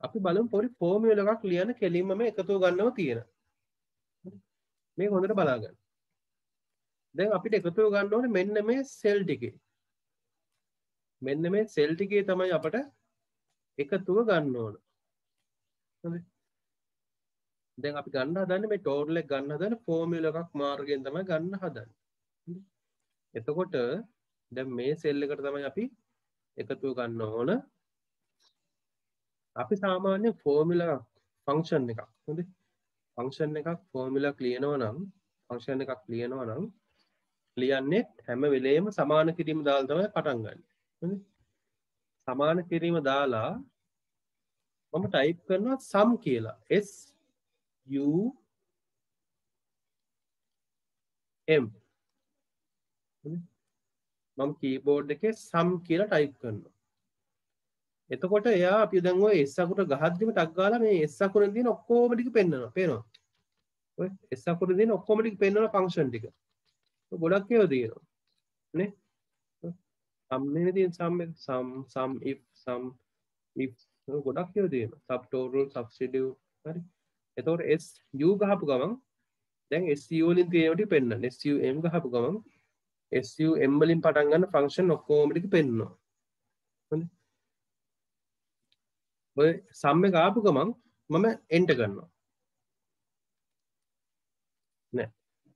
අපි බලමු පොඩි ෆෝමියුලා එකක් ලියන කෙලින්ම මේ එකතුව ගන්නව තියෙන. මේක හොඳට බලාගන්න. දැන් අපිට එකතුව ගන්න ඕනේ මෙන්න මේ සෙල් ටිකේ. මෙන්න මේ සෙල් ටිකේ තමයි අපට එකතුව ගන්න ඕන. හොඳයි දැන් අපි ගන්න හදන්නේ මේ ටෝටල් එක ගන්න හදන ෆෝමියුලා එකක් මාර්ගයෙන් තමයි ගන්න හදන්නේ. එතකොට දැන් මේ සෙල් එකට තමයි අපි එකතුව ගන්න ඕන. අපි සාමාන්‍ය ෆෝමියුලා ෆන්ක්ෂන් එකක්. හොඳේ? ෆන්ක්ෂන් එකක් ෆෝමියුලා ලියනවා නම් ෆන්ක්ෂන් එකක් ලියනවා නම් ලියන්නේ හැම වෙලේම සමාන කිරීම දාලා තමයි පටන් ගන්න. හොඳේ? සමාන කිරීම දාලා මම ටයිප් කරනවා sum කියලා. S U M. මම කීබෝඩ් එකේ සම් කියලා ටයිප් කරනවා. එතකොට එයා අපි දැන් ඔය S අකුර ගහද්දිම ටක් ගාලා මේ S අකුරෙන් තියෙන ඔක්කොම ටික පෙන්වනවා පේනවා ඔය S අකුරෙන් තියෙන ඔක්කොම ටික පෙන්වන ෆන්ක්ෂන් ටික. ගොඩක් ඒවා තියෙනවා. නේ? සම් නේ තියෙන සම් එක සම් සම් if සම් if ගොඩක් ඒවා තියෙනවා. සබ්ටෝටල් සබ්ස්ටිටියුට් හරි. එතකොට S U ගහපු ගමන් දැන් SU වලින් තියෙන ටික පෙන්වන්න SU M ගහපු ගමන් SUM වලින් පටන් ගන්න ෆන්ක්ෂන් ඔක්කොම ටික පෙන්වනවා. හොඳයි. ඔය සම් එක ආපු ගමන් මම එන්ටර් කරනවා. නෑ.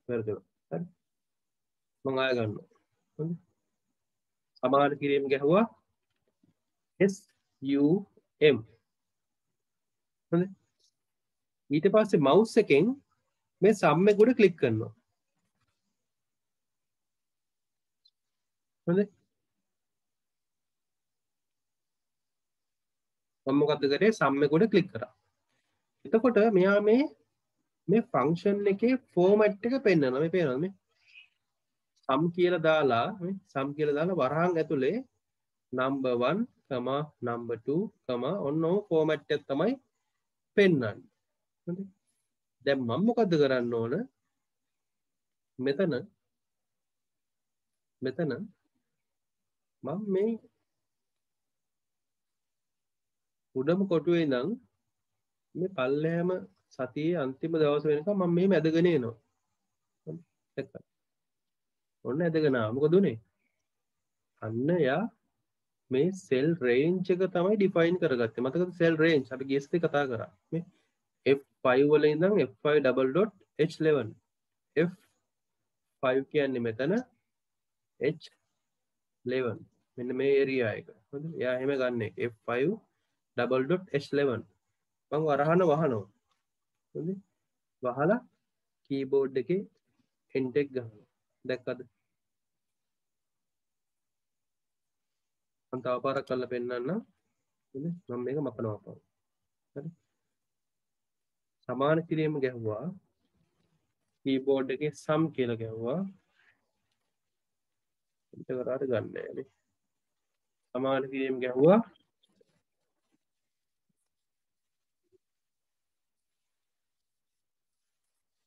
වැරදුනා. හරි. මම ආය ගන්නවා. හොඳයි. සමාන කිරීම ගැහුවා SUM. හොඳයි. ඊට පස්සේ මවුස් එකෙන් මේ සම් එක උඩ ක්ලික් කරනවා. හොඳ මොකක්ද කරේ සම්මකුඩ කලික් කර. එතකොට මෙයා මේ මේ ෆංක්ෂන් එකේ ෆෝමට් එක පෙන්න්න නම පේනම සම් කියල දාලා සම් කියල දාලා වරහන් ඇතුළේ නම්බවන් කම නම්බට කම ඔන්න ෆෝමට් එක තමයි පෙන්නන්න දැම් මම්මොකක්ද කරන්න ඕන? මෙතන මෙතන මම මේ උඩම කොටුවේ නං මේ පල්ලෑම සතියේ අන්තිම දවස වෙනක මම මේ මැදගෙනේ නවා ඔන්න ඇදගෙන මොකදුනේ අන්න යා මේ සෙල් රේන්ච් එක තමයි ඩිෆයින් කරගත්ත. මතක සෙල් රේන්ච් අපි ගෙස්ති කතා කර. මේ F5 වල ඉඳම් F5.h11 F5 කියන්නේ මෙතන H11 මෙන්න මේ ඒරියා එක. හොඳ යා එහෙම ගන්න. F5 ඩබල්.h11 මං වරහන වහනෝ හොඳ වහලා කීබෝඩ් එක එන්ටෙක් ගහන දැක්කද? තව පාරක් කල්ල පෙන්න්න මම මේක මපනවාපාව සමාන කිරීම ගැහ්වා. කීබෝඩ් එක සම් කියල ගැහ්වා. කරාට ගන්න සමාන කිරීම ගැහ්වා.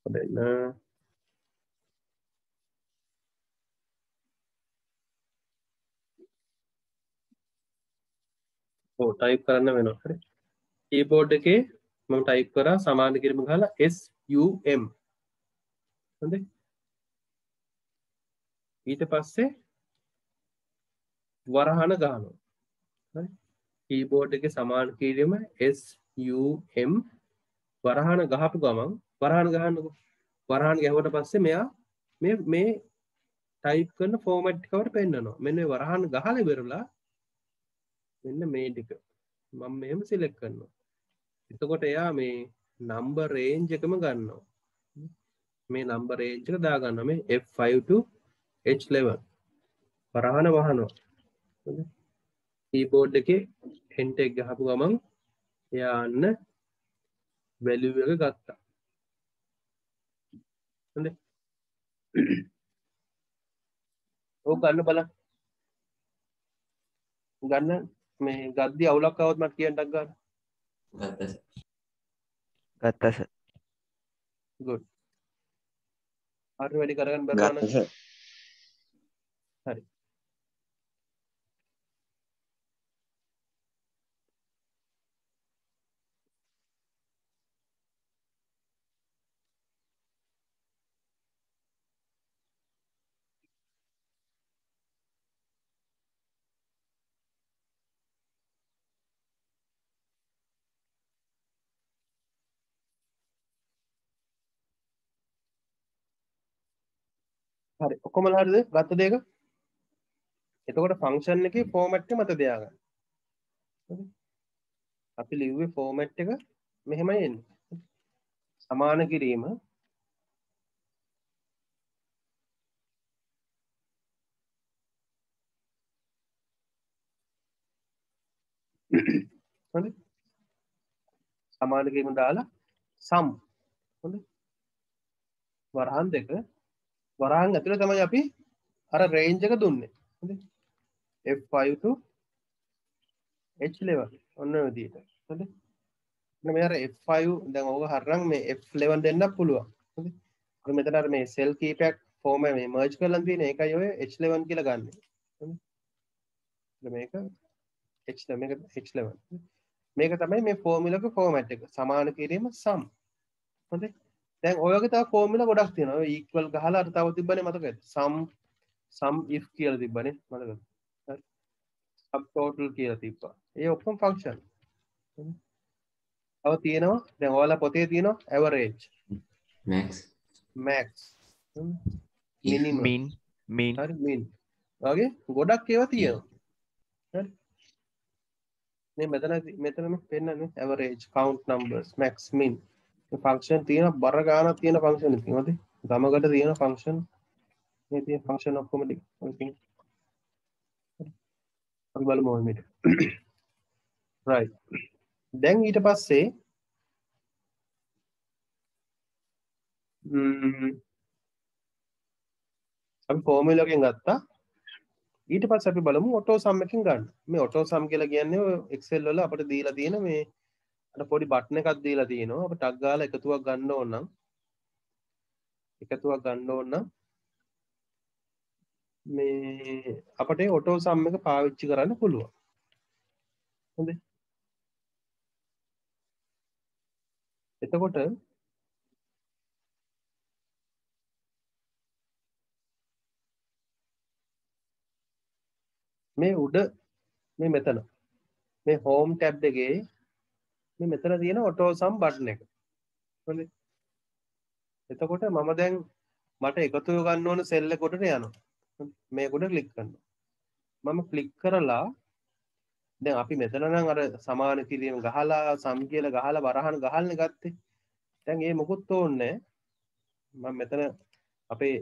හොඳන්න ටයිප් කරන්න වෙනවා. හරි. කීබෝඩ් එකේ මම ටයිප් කරා සමාන කිරීම හලා SUM හොඳ ඊට පස්සේ වරහන ගානු කීබෝඩ් එක සමාන කිරීම SUM වරහන ගහපු ගමන් වරහන් ගහන්නක. වරහන් ගැහවට පස්සේ මෙයා මේ මේ ටයිප් කරන ෆෝමට්කවට පෙන්න්නනවා මෙන්න වරහන් ගහල වෙරලා මෙන්න මේ ටික මම මෙම සිලෙක් කරනවා. එතකොට එයා මේ නම්බ රේන්ජ එකම ගන්නවා. මේ නම්බ රේන්ජක දාගන්න මේ F5 H11 පරහන වහනවා. කීබෝඩ් එක හෙන්ටෙක් ගහපු ගමන් එයාන්න වැලිුව එක ගත්තා. හොඳ ඕ ගන්න බල. ගන්න. මේ ගද්දි අවුලක් අවත් මට කියන්නක් ගන්න. ගත්තස ගත්තස ගොඩ් අර වැඩි කරගන්න ගත්තස හරි හරි. ඔක්කොම හරිද? ගත්ත දෙක එතකොට ෆංක්ෂන් එක ෆෝමට් මත දෙයාගන්න අපි ලිව්වේ ෆෝමට් එක මෙහෙමයි එන්නේ. සමාන කිරීම. හොඳ සමාන කිරීම දාලා සම් හොඳ. වරහන් දෙක වරහන් ඇතුළ තමයි අපි අර රේන්ජ එක දුන්නේ. F5 H11 ඔන්න විදියට හොඳ මෙර F5 දැන් ඕක හරන් මේ F11 දෙන්න පුළුවන්. හොඳ මෙතන අර මේ සෙල් කීපයක් ෆෝම මේ මර්ජ් කරලා තියෙන එකයි ඔය H11 කියලා ගන්න. හොඳ මේක H11 මේක H11 මේක තමයි මේ ෆෝමියුලා එක ෆෝමැට් එක. සමාන කිරීම සම් හොඳයි දැන් ඔයගේ තව ෆෝමියුලා ගොඩක් තියෙනවා. ඔය ඉක්වල් ගහලා අර තව තිබ්බනේ මතකද? සම් සම් if කියලා තිබ්බනේ මතකද? හරි. සබ් ටෝටල් කියලා තිබ්බා. ඒ ඔක්කොම ෆන්ක්ෂන් තව තියෙනවා? දැන් ඔයාලා පොතේ තියෙනවා ඇවරේජ් මැක්ස් මැක්ස් මිනිමම් මින් මින් හරි මින් වගේ ගොඩක් ඒවා තියෙනවා. හරි. මේ මෙතන මෙතන පෙන්න්නන්නේ average count numbers max min function තියෙන බර ගාන තියෙන ෆංක්ෂන තිවද ගමකට තියෙන ෆංක්ෂන් තිය ෆංක්ෂන් ඔක්කොමටි අපි බලමු ඔහොමද right. දැන් ඊට පස්සේ ම්ම් අපි ෆෝමියුලා එකෙන් ගත්තා. ඊට පස්සේ අපි බලමු ඔටෝ සම් එකෙන් ගන්න. මේ ඔටෝ සම් කියලා කියන්නේ ඔය Excel වල අපිට දීලා තියෙන මේ අර පොඩි බටන් එකක් දීලා තියෙනවා අපිට ටග් ගාලා එකතුවක් ගන්න ඕන නම්. එකතුවක් ගන්න ඕන නම් මේ අපට ඔටෝ සම් එක පාවිච්චි කරන්න පුළුවන්. හොඳ. එතකොට මේ උඩ මේ මෙතන මේ හෝම් ටැබ් එකේ මේ මෙතන තියෙන ඔටෝ සම් බටන් එක. හොඳ. එතකොට මම දැන් මට එකතු ගන්න ඕන සෙල්ල කොටට යනවා. මේ කොට කලික් කරන්න මම කලික් කරලා දැන් අපි මෙතන නම් අර සමාන කිරීම ගහලා සම් කියල ගහලා බරහන ගහල්න ගත්තේ. දැන් ඒ මොකුත් ඕන්නේ මම මෙතන අපේ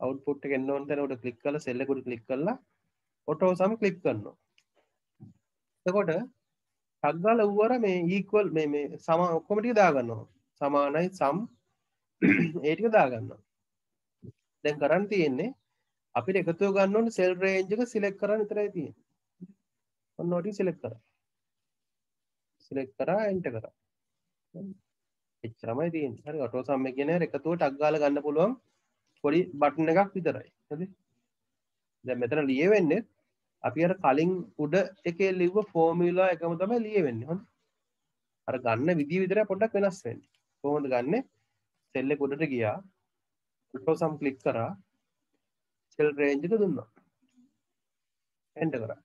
අවුපුට් එන්න ඕන තැනට කලික් කල සෙල්ලකුට කලික් කරලා ඔටෝ සම කලික් කරනවා. එතකොට ටක්ගාල වුවර මේ ඊක්වල් මේ මේ සම ඔක්කොමටික දාගන්නවා. සමානයි සම්. ඒටික දාගන්න දැන් කරන්න තියෙන්නේ අපිට එකතු ගන්න ඕන සෙල් රේන්ජක සිලෙක් කරන්න විතරයි තියෙන ඔන්නෝටි සිලෙක් කර. සිලෙක් කරා එන්ට කර. එච්චරමයි තියෙන් හරි ඔටෝ සම්ම කියන එකතුව ටක්ගාල ගන්න පුළුවන් පොඩි බට්න එකක් විතරයි. හද දැ මෙතන ලියවෙන්නේ අපි අර කලින් උඩ එක ලිව ෆෝමිලා එකම තම ලිය වෙන්න හොඳ? අර ගන්න විදි විතර පොඩක් වෙනස් වෙන්න. කොහොඳ ගන්න? සෙල්ල ගොඩට ගියා. ටෝ සම් කලික් කරා. සෙල් රේන්ජක දුන්නා. එන්ට කරා.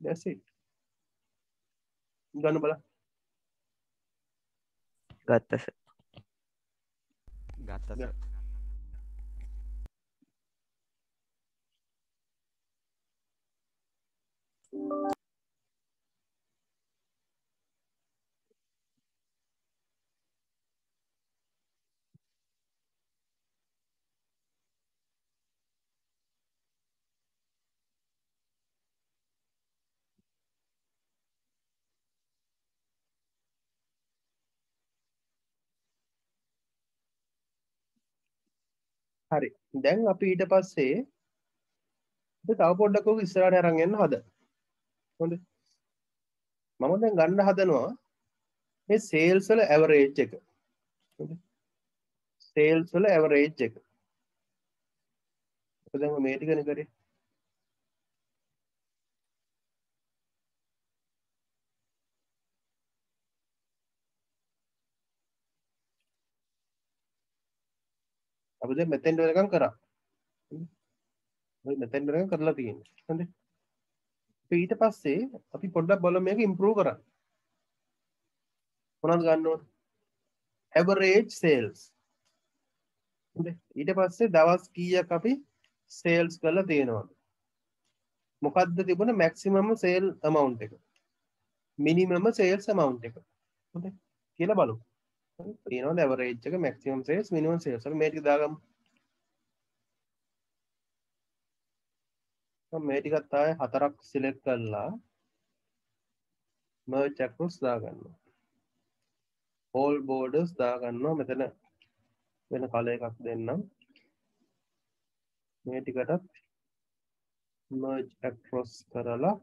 දැසි ගන්න බල ගත්තස ගත්තස හරි. දැන් අපි ඊට පස්සේ තව පොඩ්ඩක්කෝ ඉස්සරට අරන්ගන්න හද. හොඳ. මම දැන් ගන්න හදනවා මේ සේල්සල ඇවරේජ් එක. සේල්සල ඇවරේජ් එක. දැම මේටිකන කරේ? අපද මෙතැන්ඩ එකම් කරා. මෙතැන්ඩ කරලා තියෙන හොඳ. ඊට පස්සේ අපි පොඩ්ඩක් බල මේක ඉම්පරූ කර මොනත් ගන්නවා ඇවරේජ් සේල්ස් ඊට පස්සේ දවස් කීයක් අපි සේල්ස් කරලා තියෙනවා මොකක්ද තිබුණ? මැක්සිමම සේල් අමවුන්් එක. මිනිමම සේල්ස් අමවුන්් එක. හොඳ. කියලා බලු තියෙනවා ඇවරේජ් එක? මැක්සිමම් සේල්ස් මිනිමම් සේල්ස් මේටි දාගමු. මේ ටිකත් ආය හතරක් සිලෙක් කරලා මර්ච් ඇක්රොස් දාගන්න ඕල් බෝඩස් දාගන්නවා. මෙතන වෙන කල එකක් දෙන්නම්. මේ ටිකටත් මර්ච් ඇක්රොස් කරලා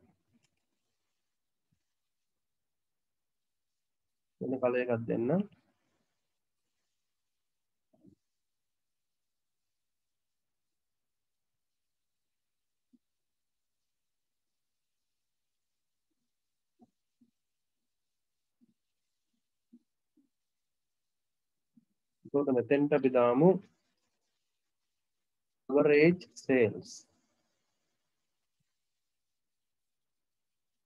වෙන කල එකක් දෙන්නම්. එතකොට මෙතෙන්ට අපි දාමු average sales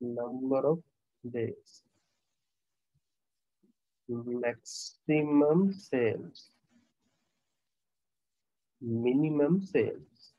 number of days maximum sales minimum sales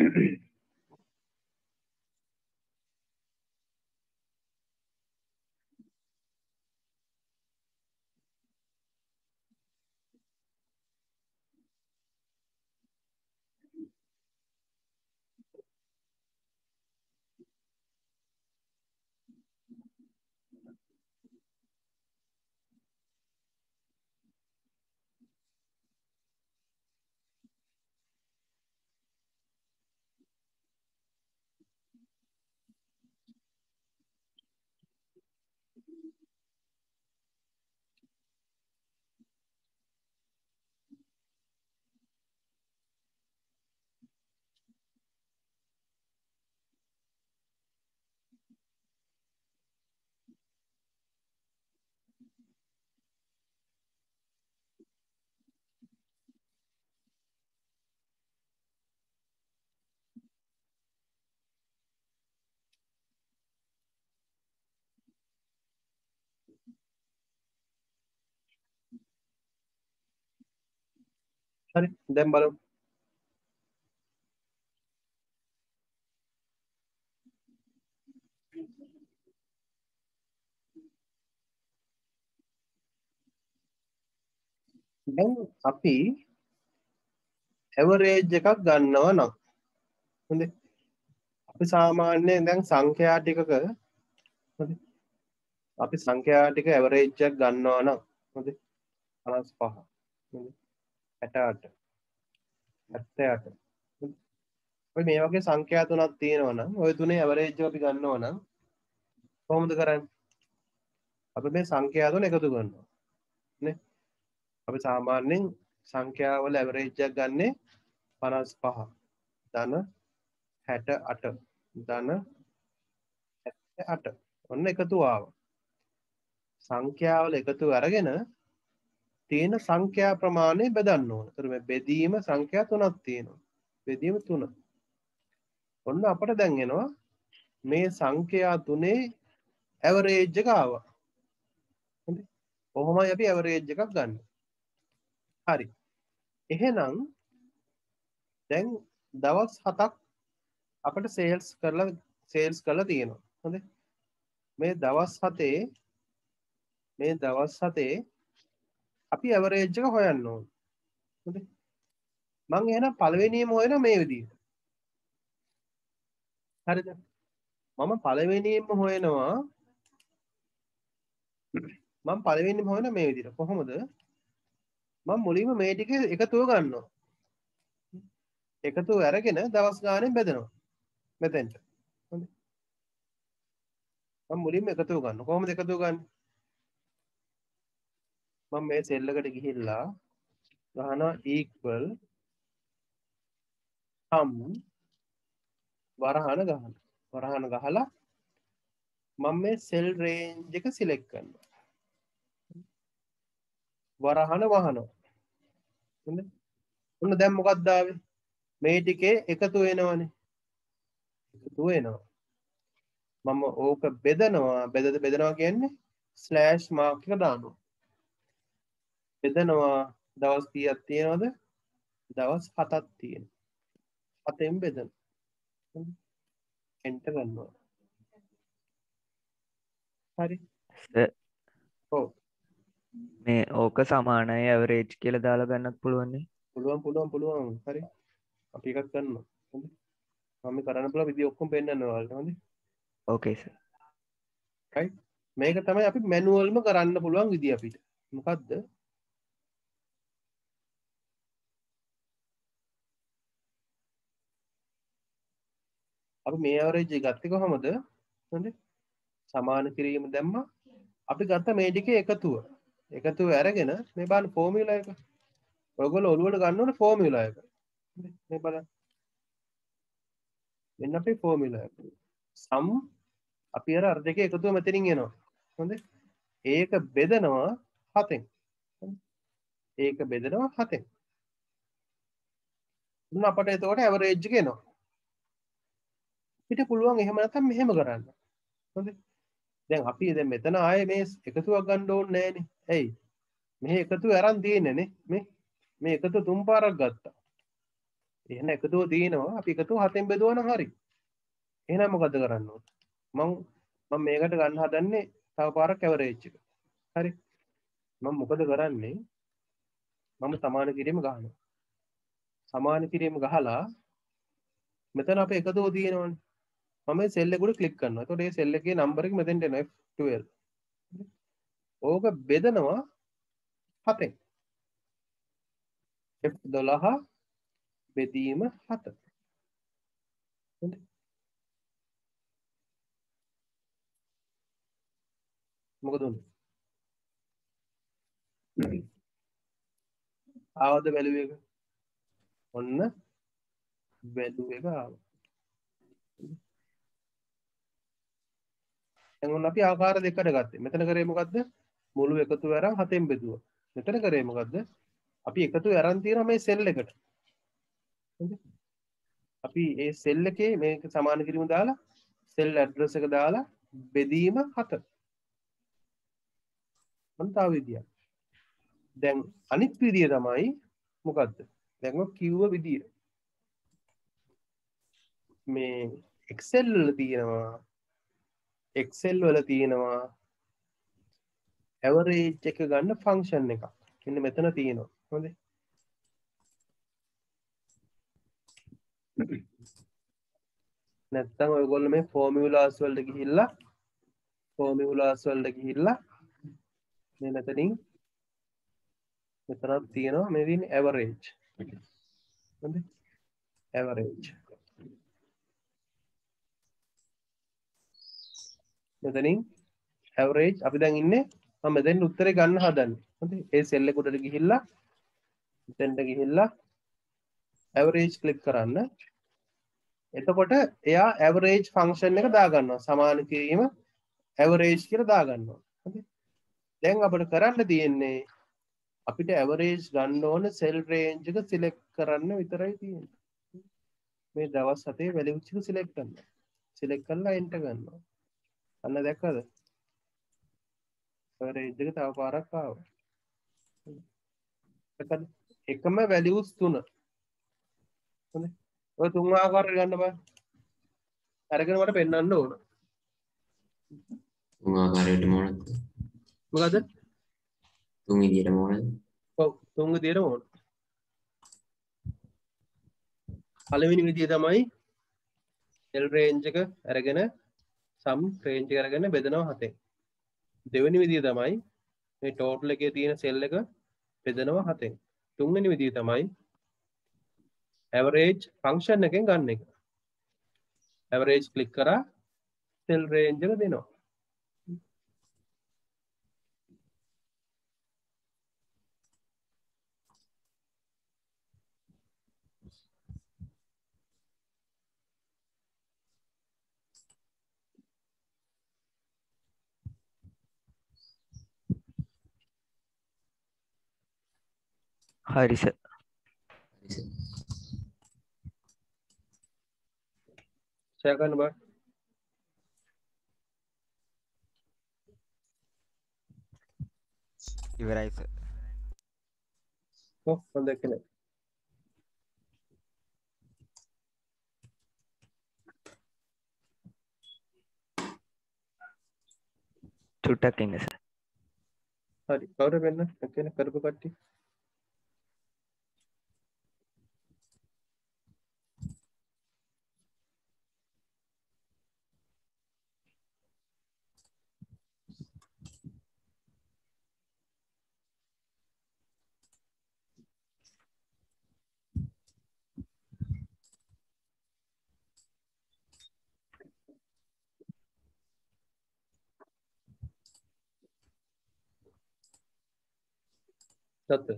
Mm-hmm. හරි දැන් බලමු. දැන් අපි ඇවරේජ් එකක් ගන්නවා නම්. හොඳේ. අපි සාමාන්‍යයෙන් දැන් සංඛ්‍යා ටිකක හොඳේ. අපි සංඛ්‍යා ටික ඇවරේජ් එකක් ගන්නවා නම්. හොඳේ. 55 හොඳේ. 68 78 ඔය මේ වගේ සංඛ්‍යා තුනක් තියෙනවා නම් ඔය තුනේ ඇවරේජ් එක අපි ගන්නවා නම් කොහොමද කරන්නේ? අපි මේ සංඛ්‍යා තුන එකතු කරනවා. නේ? අපි සාමාන්‍යයෙන් සංඛ්‍යාවල ඇවරේජ් එකක් ගන්නේ 55 ධන 68 ධන 78 ඔන්න එකතු ආවා. සංඛ්‍යාවල එකතු අරගෙන තියෙන සංඛ්‍යා ප්‍රමාණය බෙදන්න ඕන. ඒතර මේ බෙදීම සංඛ්‍යා තුනක් තියෙනවා. බෙදීම තුන. ඔන්න අපට දැන් එනවා මේ සංඛ්‍යා තුනේ ඇවරේජ් එක ආවා. හොඳයි. කොහොමයි අපි ඇවරේජ් එකක් ගන්න. හරි. එහෙනම් දැන් දවස් 7ක් අපිට සේල්ස් කරලා සේල්ස් කරලා තියෙනවා. හොඳයි. මේ දවස් 7 මේ දවස් 7 අපි ඇවරේජ් එක හොයන්න ඕන. හොඳයි. මං එහෙනම් පළවෙනියම හොයන මේ විදිහට. හරිද? මම පළවෙනියෙන්ම හොයනවා මම පළවෙනිම හොයන මේ විදිහට. කොහොමද? මම මුලින්ම මේ ටික එකතුව ගන්නවා. එකතුව අරගෙන දවස් ගානෙන් බෙදනවා. මෙතෙන්ට. හොඳයි. මම මුලින්ම එකතුව ගන්නවා. කොහොමද එකතුව ගන්නේ? මම මේ සෙල් එකට ගිහිල්ලා ගහනවා equal sum වරහන ගහන. වරහන ගහලා මම මේ සෙල් රේන්ජ් එක සිලෙක්ට් කරනවා. වරහන වහනවා. හොඳ? ඔන්න දැන් මොකක්ද ආවේ? මේ ටිකේ එකතු වෙනවනේ. එකතු වෙනවා. මම ඕක බෙදනවා. බෙදද බෙදනවා කියන්නේ ස්ලෑෂ් මාක් එක දානවා. බෙදනවා දවස් කීයක් තියෙනවද? දවස් හතක් තියෙන. හතෙන් බෙදන. එන්ට ගන්නවා හරි. ඔව්. මේ ඕක සමානය ඇවරේජ් කියල දාලා ගන්නත් පුළුවන්නේ පුළුවන් පුළුවන් පුළුවන්. හරි. අපි එකක් හොඳ මම කරන්න පුළ විදි ඔක්කොම පෙන්න්නන්නවාල් හොඳ ඕකේස මේක තමයි අපි මැනුවල්ම කරන්න පුළුවන් විදි අපිට. මොකක්ද අපි මේ අවරේජ්ජය ගත්තක කොහොමද? හොඳ? සමාන කිරීම දැම්ම. අපි ගත්ත මේඩික එකතුව. එකතුව ඇරගෙන මේ බාන ෆෝමිලා එක. ඔගොල ඔළුවට ගන්නවන ෆෝමිලා එක. මේ බල එන්න අපේ ෆෝමිලා සම් අපි අර අර් දෙක එකතුව මෙතරින් එනවා. හොඳ? ඒක බෙදනවා හතෙන්. ඒක බෙදනවා හතෙන්. අපට එතකොට ඇවරේජ් ගෙනවා පිට පුළුවන් එහෙම නැත්නම් මෙහෙම කරන්න. හොඳයි. දැන් අපි දැන් මෙතන ආයේ මේ එකතුවක් ගන්න ඕනේ නෑනේ. ඇයි? මෙහි එකතු අරන් තියෙන්නේ නේ. මේ මේ එකතු තුන් පාරක් ගත්තා. එහෙනම් එකතුව තියෙනවා අපි එකතුව හතෙන් බෙදුවා නම් හරි එහෙනම් මොකද කරන්න ඕන මම මම මේකට ගන්න හදන්නේ තව පාරක් ඇවරේජ් එක හරි මම මොකද කරන්නේ මම සමාන කිරීම ගහනවා සමාන කිරීම ගහලා මෙතන අපේ එකතුව තියෙනවනේ මම මේ සෙල් එකට ක්ලික් කරනවා. එතකොට මේ සෙල් එකේ නම්බර එක මෙතෙන්ට එනවා F12 ඕක බෙදනවා හතෙන්. F12 බෙදීම හත. හොඳයි. මොකද උනේ? ආවද වැලුව එක ඔන්න වැලුව එක ආව. දැන් ඔන්න අපි ආකාර දෙකකට ගත්තේ මෙතන කරේ මොකද්ද? මුළු එකතු අරන් හතෙන් බෙදුවා. මෙතන කරේ මොකද්ද? අපි එකතු අරන් තියෙනවා මේ සෙල් එකට. හොඳයි. අපි ඒ සෙල් එකේ මේක සමාන කිරීම දාලා සෙල් ඇඩ්‍රස් එක දාලා බෙදීම හත. ඔන්න තව විදියක්. දැන් අනිත් විදිය තමයි මොකද්ද? දැන් ඔය කිව්ව විදිය. මේ එක්සෙල් වල තියෙනවා එක්සෙල් වල තියෙනවා. ඇවරේජ් එක ගන්න ෆංක්ෂන් එකක්. මෙන්න මෙතන තියෙනවා. හොඳේ. නැත්තම් ඔයගොල්ලෝ මේ ෆෝමියුලාස් වලට ගිහිල්ලා ෆෝමියුලාස් වලට ගිහිල්ලා මේ මෙතනින් මෙතනක් තියෙනවා. මේ තියෙන ඇවරේජ් හොඳේ? ඇවරේජ් මෙතනින් ඇවරේජ් අපි දැන් ඉන්නේ මම මෙතෙන් උත්තරේ ගන්න හදන්නේ. හොඳේ ඒ සෙල් එකට ගිහිල්ලා මෙතෙන්ට ගිහිල්ලා ඇවරේජ් ක්ලික් කරන්න. එතකොට එයා ඇවරේජ් ෆංක්ෂන් එක දාගන්නවා. සමාන කිරීම ඇවරේජ් කියලා දාගන්නවා. හොඳේ දැන් අපිට කරන්න තියෙන්නේ අපිට ඇවරේජ් ගන්න ඕන සෙල් රේන්ජ් එක සිලෙක්ට් කරන්න විතරයි තියෙන්නේ. මේ දවස් හතේ වැලියුස් එක සිලෙක්ට් කරන්න සිලෙක්ට් කරලා එන්ටර් ගන්නවා. අන්න දැක්කද? ඇවරේජ් එක තව පාරක් ආවා. එකම වැලියුස් තුන. ඔය තුන් ආකාරයට ගන්න බෑ. අරගෙන මට පෙන්වන්න ඕන. තුන් ආකාරයට මොනවද? මොකද තුන් විදියට මොනවද? ඔව් තුන් විදියට ඕන. පළවෙනි විදිය තමයි සෙල් රේන්ජ් එක අරගෙන සම් රේන්ජ් එක අරගෙන බෙදනවා හතෙන් දෙවෙනි විදිය තමයි මේ ටෝටල් එකේ තියෙන සෙල් එක බෙදනවා හතෙන් තුන්වෙනි විදිය තමයි ඇවරේජ් ෆංක්ෂන් එකෙන් ගන්න එක. ඇවරේජ් ක්ලික් කරා සෙල් රේන්ජ් එක දෙනවා. හරිස හරිස. ෂෙයා කරන්න බෑ ඉවරයි සර්. ඔව් මම දැක්කේ නෑ චුට්ටක් ඉන්න සර්. හරි කවුරු වෙන්න කියන කරපු කට්ටිය Tata.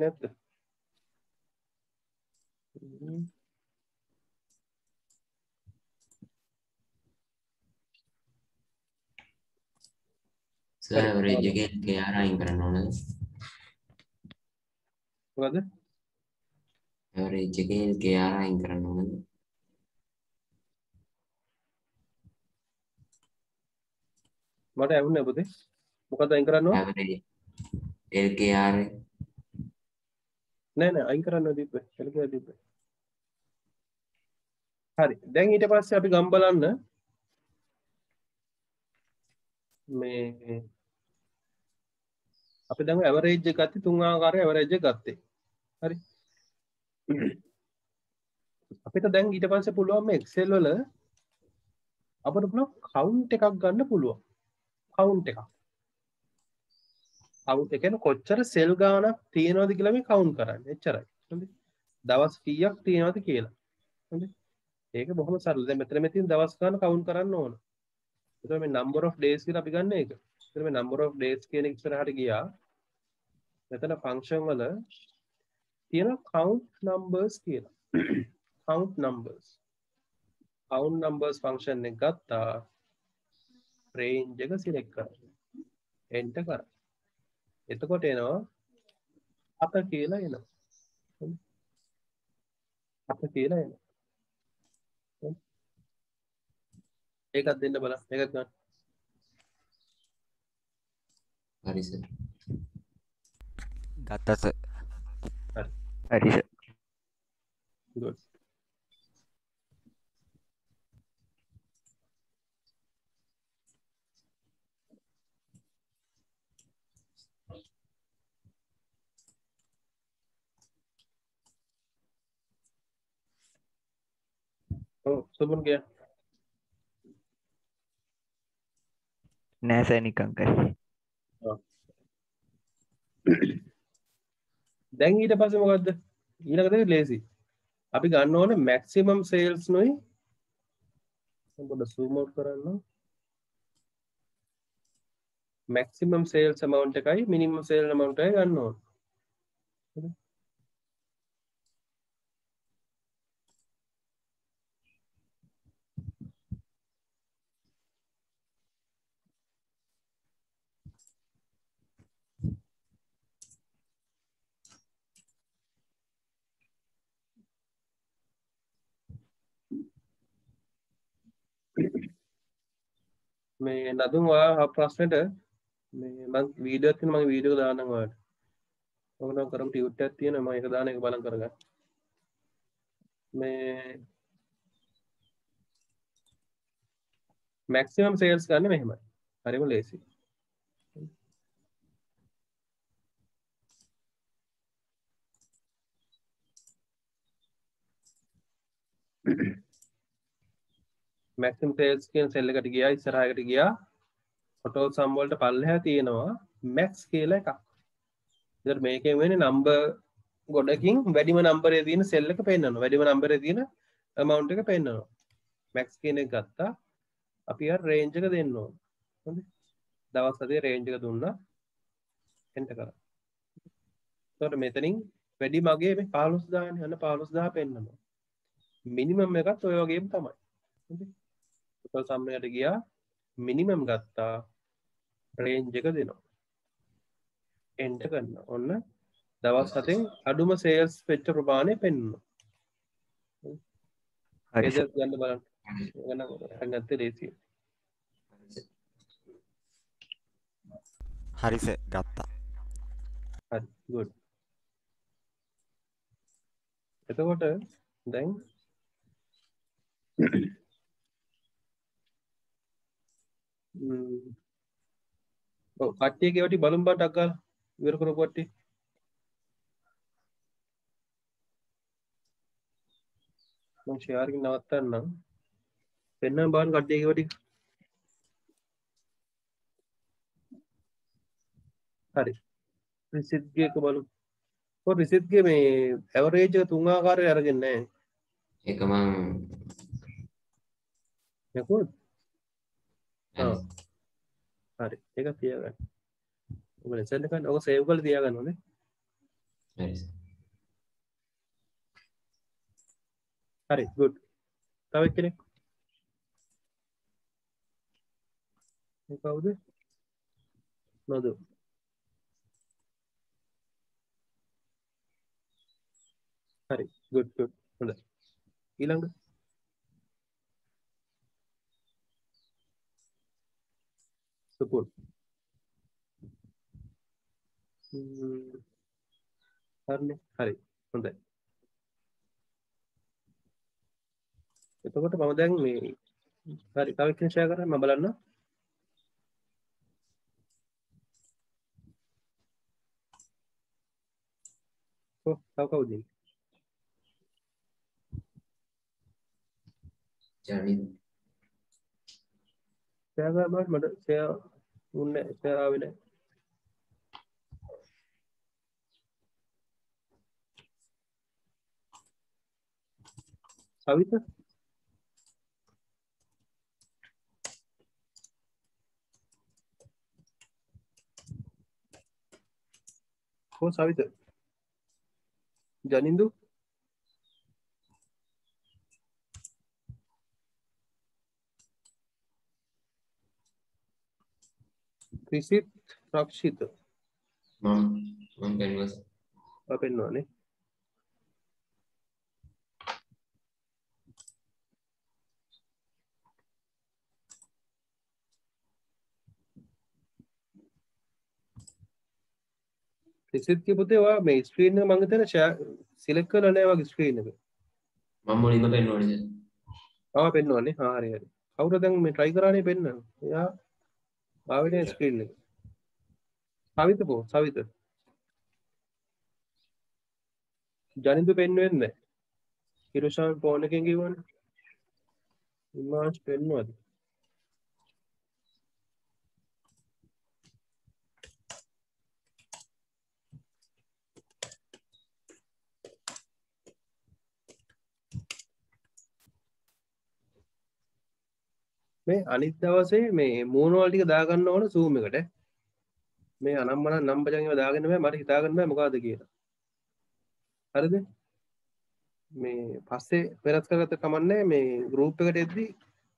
නැද්ද? සර් ඇවරේජ් එකෙන් KR අයින් කරන්න ඕනද? මොකද ඇවරේජ් එකෙන් KR අයින් කරන්න ඕනද? මට ඇහුන්නේ පුතේ මොකද අයින් කරන්න ඕන LKR නෑ නෑ අයින් කරන්න දීපේ එලකලා දීපේ හරි දැන් ඊට පස්සේ අපි ගම් බලන්න. මේ අපි දැන් ඇවරේජ් එක ගත්තේ තුන් ආකාරය ඇවරේජ් එක ගත්තේ. හරි. අපිට දැන් ඊට පස්සේ පුළුවන් මේ Excel වල අපිට පුළුවන් කවුන්ට් එකක් ගන්න පුළුවන්. කවුන්ට් එකක්. කවුන්ට් එක කියන්නේ කොච්චර සෙල් ගාණක් තියෙනවද කියලා මේ කවුන්ට් කරන්නේ? එච්චරයි. හරි දවස් කීයක් තියෙනවද කියලා. හරි ඒක බොහොම සරල. දැන් මෙතන මෙතින් දවස් ගාන කවුන්ට් කරන්න ඕන. එතකොට මේ number of days කියලා අපි ගන්න එක. එතකොට මේ number of days කියන එක ඉස්සරහට ගියා. මෙතන function වල තියෙන count numbers කියලා. count numbers. count numbers function එක ගත්තා. range එක select කරන්න enter කරන්න එතකොට එනවා අත කියලා එනවා. හරි? අත කියලා එනවා. හරි? ඒකත් දෙන්න බලන්න ඒකත් ගන්න. හරි සර් ගත්තස හරිස good සුබුන් ගියා. නෑසෑ නිකං කර. දැන් ඊට පස්සේ මොකද්ද? ඊළඟ දේ ලේසි. අපි ගන්න ඕනේ මැක්සිමම් සේල්ස් නොයි. zoom out කරන්න. මැක්සිමම් සේල්ස් amount එකයි මිනිමම් සේල් එකයි ගන්න ඕන හරි? මේ නදුන් ඔයා ප්‍රශ්නෙට මේ මං වීඩියෝ තියෙන මගේ වීඩියෝ දාන්නම් ඔයාලට. ඔක නම් කරමු ටියුට් එකක් තියෙනවා මම ඒක දාන එක බලන් කරගන්න. මේ මැක්සිමම් සේල්ස් ගන්න මෙහෙමයි. හරිම ලේසි. මැක්සිම් සේල්ස් කියන සෙල් එකට ගියා ඉස්සරහකට ගියා ෆොටෝ සම් වලට පල්ලෙහා තියෙනවා මැක්ස් කියලා එකක්. ඉතින් මේකෙන් වෙන්නේ නම්බර් ගොඩකින් වැඩිම නම්බරේ තියෙන සෙල් එක පෙන්වනවා. වැඩිම නම්බරේ තියෙන amount එක පෙන්වනවා. මැක්ස් කියන එක ගත්තා. අපි අර රේන්ජ් එක දෙන්න ඕන. හරි. දවස් හතේ රේන්ජ් එක දුන්නා. එන්ටර් කරා. එතකොට මෙතනින් වැඩි මගේ මේ 15000 නේ. අන්න 15000 පෙන්වනවා. මිනිමම් එකත් ඔය වගේම තමයි. හරි. ටොටල් සම් එකට ගියා. මිනිමම් ගත්තා. රේන්ජ් එක දෙනවා. එන්ට කරන්න ඔන්න දවස් හතෙන් අඩුම සේල්ස් පෙච්ච ප්‍රමාණය පෙන්න්න ගන්න බලන්න. ගන්න ගත්ත ලේසිය හරිස ගත්තා. ගුඩ් එතකොට දැන් කට්ටියගේ වටි බලුම් බට අක්කල් ඉවර කර පොට්ටි ශයාරක නවත්තන්නම්. පෙන්න්න බාන් කට්ටියගේ වටි හරි. රිසිත්ගේක බලු රිසිත්ගේ මේ ඇවරේජ තුන්ආකාරය අරගෙන්නෑ ඒක මං යකුත් හරි ඒක තියගන්න ඔබ සැල්ලකන් ඔක සේව් කල තියාගන්නනේ හරි සර්. හරි ගුඩ් තව කෙනෙක් කවුද නොදු හරි ගුඩ් ගුඩ් හොඳ ඊළඟ සුපුල් හරිනේ හරි හොඳයි එතකොට මම දැන් මේ හරි තව එක්කෙනෙක් ෂෙයා කරන්න මම බලන්න ඔව් තව කවුද ඉන්නේ? ජනින් ෂෙයා කරන්න බෑ මට ෂෙයා උන්නේ ෂෙයා ආවේ නැහැ සවිත? කො සවිත? ජනින්දු ක්‍රිසිත් රක්ෂිත. පෙන්වානේ මේ ස්ක්‍රීන් එක මං හිතන සිලෙක්ට් කරලා නැහැ වගේ ස්ක්‍රීන් එක. මම මුලින්ම පෙන්වුවානේ සර්. ආව පෙන්වන්නේ හරි හරි. කවුරු දැන් මේ try කරානේ පෙන්නන එයා ආවේ ස්ක්‍රීන් එක. සවිත පො සවිත. ජනින්දු පෙන්වෙන්නේ. නැහැ හිරුෂාන් ෆෝන් එකෙන් කිව්වනේ. ඉමාජ් පෙන්වද මේ අනිත් දවසේ මේ මූණවල ටික දාගන්න ඕන zoom එකට. මේ අනම්මන නම්බර් එකම දාගෙන බෑ මට හිතාගන්න බෑ මොකද්ද කියලා. හරිද? මේ පස්සේ වෙනස් කරගත්ත කමන්නේ මේ ගෲප් එකට එද්දි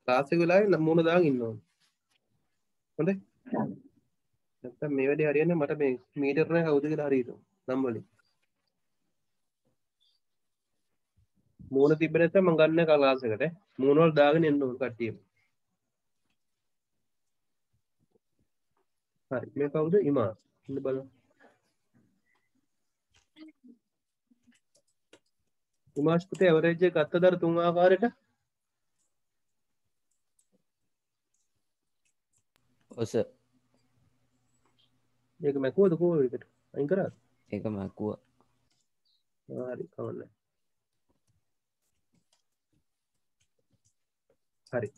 ක්ලාස් එක වෙලාවේ මූණ දාගෙන ඉන්න ඕන. හොඳයි. නැත්තම් මේ වැඩේ හරියන්නේ මට මේ මීටර් එක කවුද කියලා හරියට නම් වලින් මූණ තිබ්බ නැත්නම් මම ගන්න ක්ලාස් එකට. මූණ වල දාගෙන එන්න ඕන කට්ටියම. හරි. මේ කවුද? ඉමාස් ඉන්න බලන්න. ඉමාස් පුතේ ඇවරේජ් එක ගත්තද අර තුන් ආකාරයට? ඔස. ඒක මැකුවද කෝ එකට අයින් කරාද? ඒක මැකුව. හරි. කවන්න හරි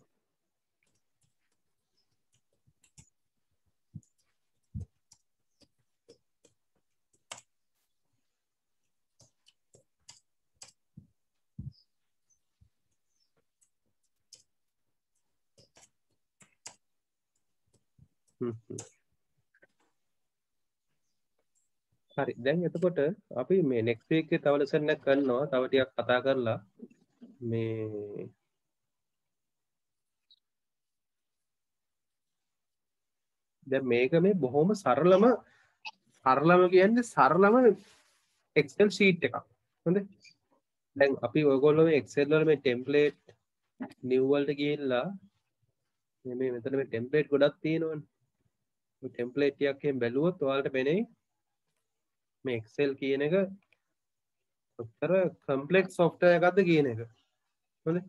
හරි. දැන් එතකොට අපි මේ නෙක්ස්ට් වීක් එකේ තව ලෙසන් එකක් කරනවා තව ටිකක් කතා කරලා මේ දැන් මේක මේ බොහොම සරලම සරලම කියන්නේ සරලම Excel sheet එකක්. හොඳේ? දැන් අපි ඔයගොල්ලෝ මේ Excel වල මේ template new වලට ගිහිල්ලා මේ මේ මෙතන මේ template ගොඩක් තියෙනවනේ. මේ template ටිකක් එහෙම බැලුවොත් ඔයාලට පෙනෙයි මේ Excel කියන එක කොච්චර කම්ප්ලෙක්ස් software එකක්ද කියන එක. හොඳේ?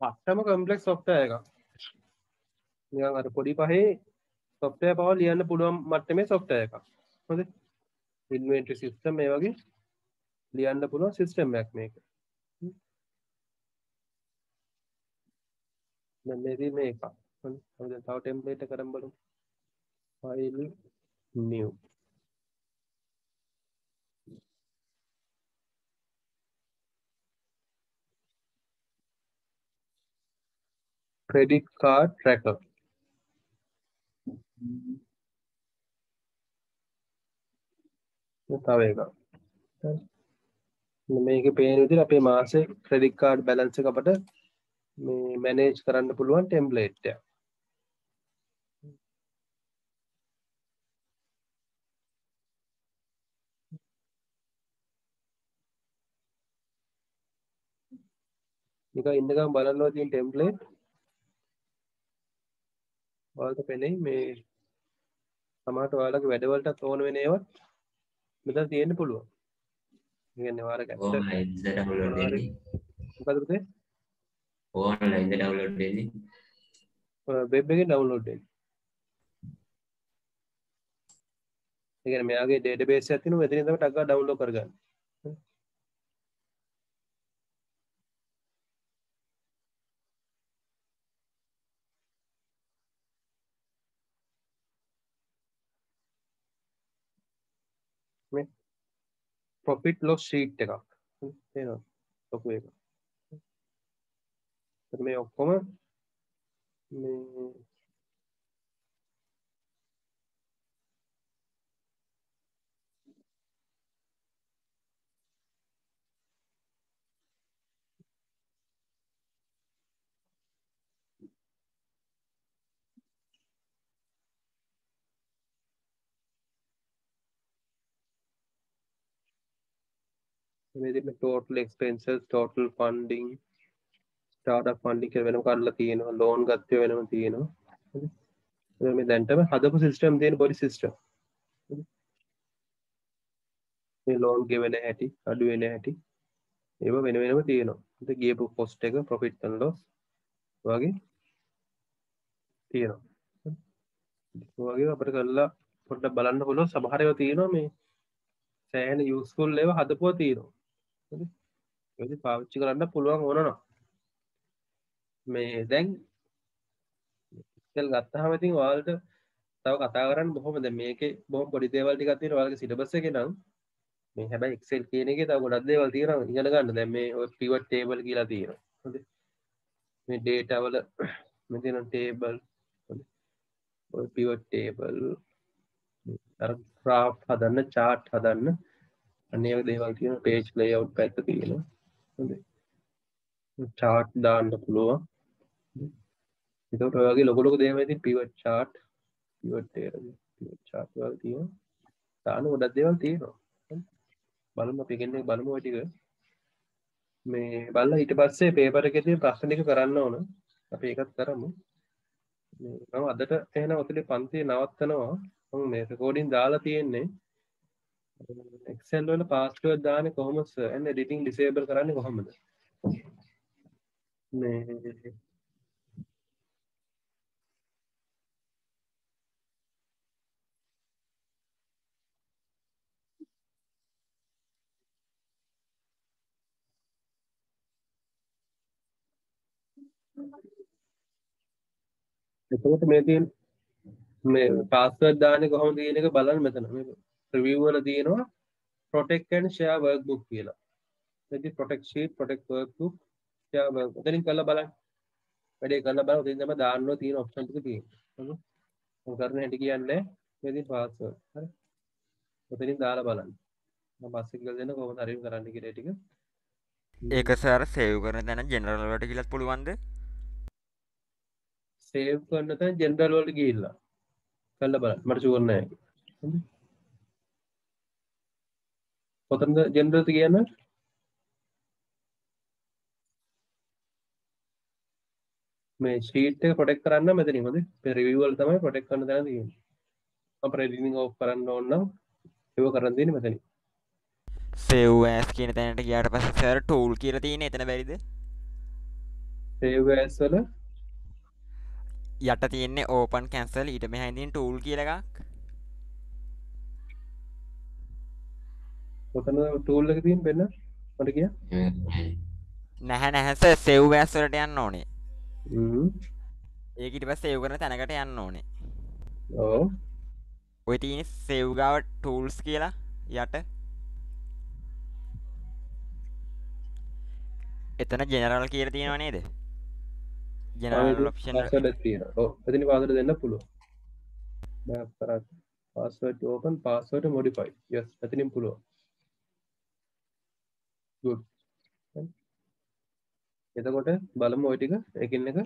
පට්ටම කම්ප්ලෙක්ස් software එකක්. නිකන් අර පොඩි පහේ software පව ලියන්න පුළුවන් මට්ටමේ software එකක්. හොඳේ? inventory system මේ වගේ ලියන්න පුළුවන් සිස්ටම් එකක් මේක. දැන් මේකේ මේක හොඳයි අපි දැන් තව ටෙම්ප්ලේට් එක කරන් බලමු. File new. Credit card tracker. තව එකක් මේක පේන විදිහට අපේ මාසේ ක්‍රෙඩිට් කාඩ් බැලන්ස් එක අපට මේ මැනේජ් කරන්න පුළුවන් ටෙම්ප්ලේට් එක. නිකන් ඉන්නකම් බලනවා තියෙන ටෙම්ප්ලේට් ඔයාලට පෙනෙයි මේ සමහරට ඔයාලගේ වැඩවලටත් ඕන වෙන ඒවා මෙතන තියෙන්න පුළුවන්. ඒ කියන්නේ ඩවුන්ලෝඩ් වෙන්නේ මොකද පුතේ? ඕන්ලයින්ද ඩවුන්ලෝඩ් වෙන්නේ වෙබ් එකෙන් ඩවුන්ලෝඩ් වෙන්නේ. ඒ කියන්නේ මෙයාගේ ඩේටාබේස් එකක් තියෙනවා මෙතනින් තමයි ටක් ගාලා ඩවුන්ලෝඩ් කරගන්න. මේ ප්‍රොෆිට් ලොස් ෂීට් එකක් තියෙනවා ලොකු එක. එතකොට මේ ඔක්කොම මේ total expenses total funding start funding කියලා වෙනම කරලා තියෙනවා ලෝන් ගත්තේ වෙනම තියෙනවා. හරි? මේ දැන්ටම හදපු සිස්ටම් තියෙන පොඩි සිස්ටම් මේ ලෝන් ගෙවෙන හැටි අඩු වෙන හැටි ඒව වෙන වෙනම තියෙනවා. ඉතින් ගියපු කොස්ට් එක ප්‍රොෆිට් and loss වගේ තියෙනවා. ඒ වගේ අපිට කරලා පොඩ්ඩක් බලන්න පුළුවන් සමහර ඒවා තියෙනවා මේ සෑහෙන යූස්ෆුල් ඒවා හදපුවා තියෙනවා. හරි. ඒක පාවිච්චි කරන්න පුළුවන් ඕනනම්. මේ දැන් ඉස්සෙල් ගත්තාම ඉතින් ඔයාලට තව කතා කරන්න බොහොම දැන් මේකේ බොහොම පොඩි දේවල් ටිකක් තියෙනවා ඔයාලගේ සිලබස් එකේ නම්. මේ හැබැයි Excel කියන එකේ තව ගොඩක් දේවල් තියෙනවා ඉගෙන ගන්න. දැන් මේ ඔය pivot table කියලා තියෙනවා. හරි. මේ data වල මේ තියෙන table. හරි. ඔය pivot table. අර graph හදන්න chart හදන්න. අනේ වගේ දේවල් තියෙනවා page layout පැත්ත තියෙනවා. හරි chart දාන්න පුළුවන්. එතකොට ඔය වගේ ලොකු ලොකු දේවල් ඉතින් pivot chart pivot table pivot chart වල තියෙනවා. දාන ගොඩක් දේවල් තියෙනවා. බලමු අපි ඉගෙන බලමු ඔය ටික. මේ බලලා ඊට පස්සේ පේපර් එකේ තියෙන ප්‍රශ්න ටික කරන්න ඕන. අපි ඒකත් කරමු. මේ මම අදට එහෙනම් ඔතන පන්තිය නවත්තනවා. මම මේ රෙකෝඩින් දාලා තියෙන්නේ. Excel වල පාස්වර්ඩ් දාන්නේ කොහොමද සර් and editing disable කරන්නේ කොහොමද? මේ එතකොට මේ තියෙන මේ පාස්වර්ඩ් දාන්නේ කොහොමද කියන එක බලන්න මෙතන මේ රිවිව් වල තියෙනවා protect and share workbook කියලා. protect workbook share workbook. එතනින් කරලා බලන්න. වැඩේ බලන්න උතින් තමයි දාන්න තියෙන ඔප්ෂන් ටික තියෙන්නේ. හරි. මම කරන හැටි කියන්නේ මේ තියෙන පාස්වර්ඩ්. හරි. උතනින් දාලා බලන්න. කියලා දෙන්න කොහොමද හරිම කරන්න කියලා ටික. ඒක සර සේව් කරන තැන ජෙනරල් වලට ගිලත් පුළුවන්ද සේව් කරන්න තැන ජෙනරල් වලට ගිහිල්ලා කරලා බලන්න. මට. හරි. කොතනද ජෙනරල්ද කියන්නේ? මේ ෂීට් එක ප්‍රොටෙක්ට් කරන්න මෙතනින් හොඳේ. මේ රිවිව් වල තමයි ප්‍රොටෙක්ට් කරන්න තැන තියෙන්නේ. අපේ එඩිටින් ඕෆ් කරන්න ඕන නම් ඒක කරන් තියෙන්නේ මෙතනින්. සේව් ඇස් කියන තැනට ගියාට පස්සේ සර් ටූල් කියලා තියෙන එතන බැරිද සේව් ඇස් වල යට තියෙන්නේ ඕපන් කැන්සල් ඊට මෙහා ඉඳන් ටූල් කියලා එකක් කොතනද ටූල් එක තියෙන්නේ බෙන්න මට කිය. නැහැ නැහැස සෙව් ඇස් වලට යන්න ඕනේ හ්ම්. ඒක ඊට පස්සේ සේව් කරන තැනකට යන්න ඕනේ ඔව්. ඔය තියෙන සේව් ගාව ටූල්ස් කියලා යට එතන ජෙනරල් කියලා තියෙනවා නේද ජෙනරල් ඔප්ෂන්. එතන පාස්වර්ඩ් දෙන්න කරා password open password modify. yes එතනින් පුළුවන්. Good. එතකොට බලමු ඔය ටික. එකින් එක.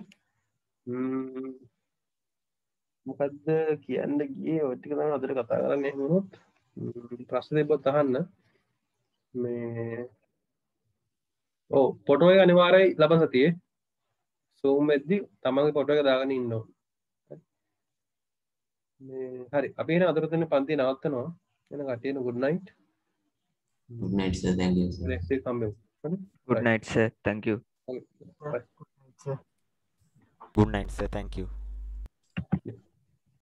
ම්ම්, මොකද්ද කියන්න ගියේ? ඔය ටික තමයි අදට කතා කරන්න. එහෙම වුණොත්. ම්ම්, ප්‍රශ්න තිබ්බොත් අහන්න. මේ ඔව් ෆොටෝ එක අනිවාර්යයි ලබන සතියේ. සූම් වෙද්දි තමන්ගේ ෆොටෝ එක දාගෙන ඉන්න ඕන. මේ හරි. අපි එන අදට පන්ති නවත්තනවා. එන කටියන good night Good night, sir. Thank you. Sir. Next day come back. Good night, sir. Thank you. Good night, sir. Thank you.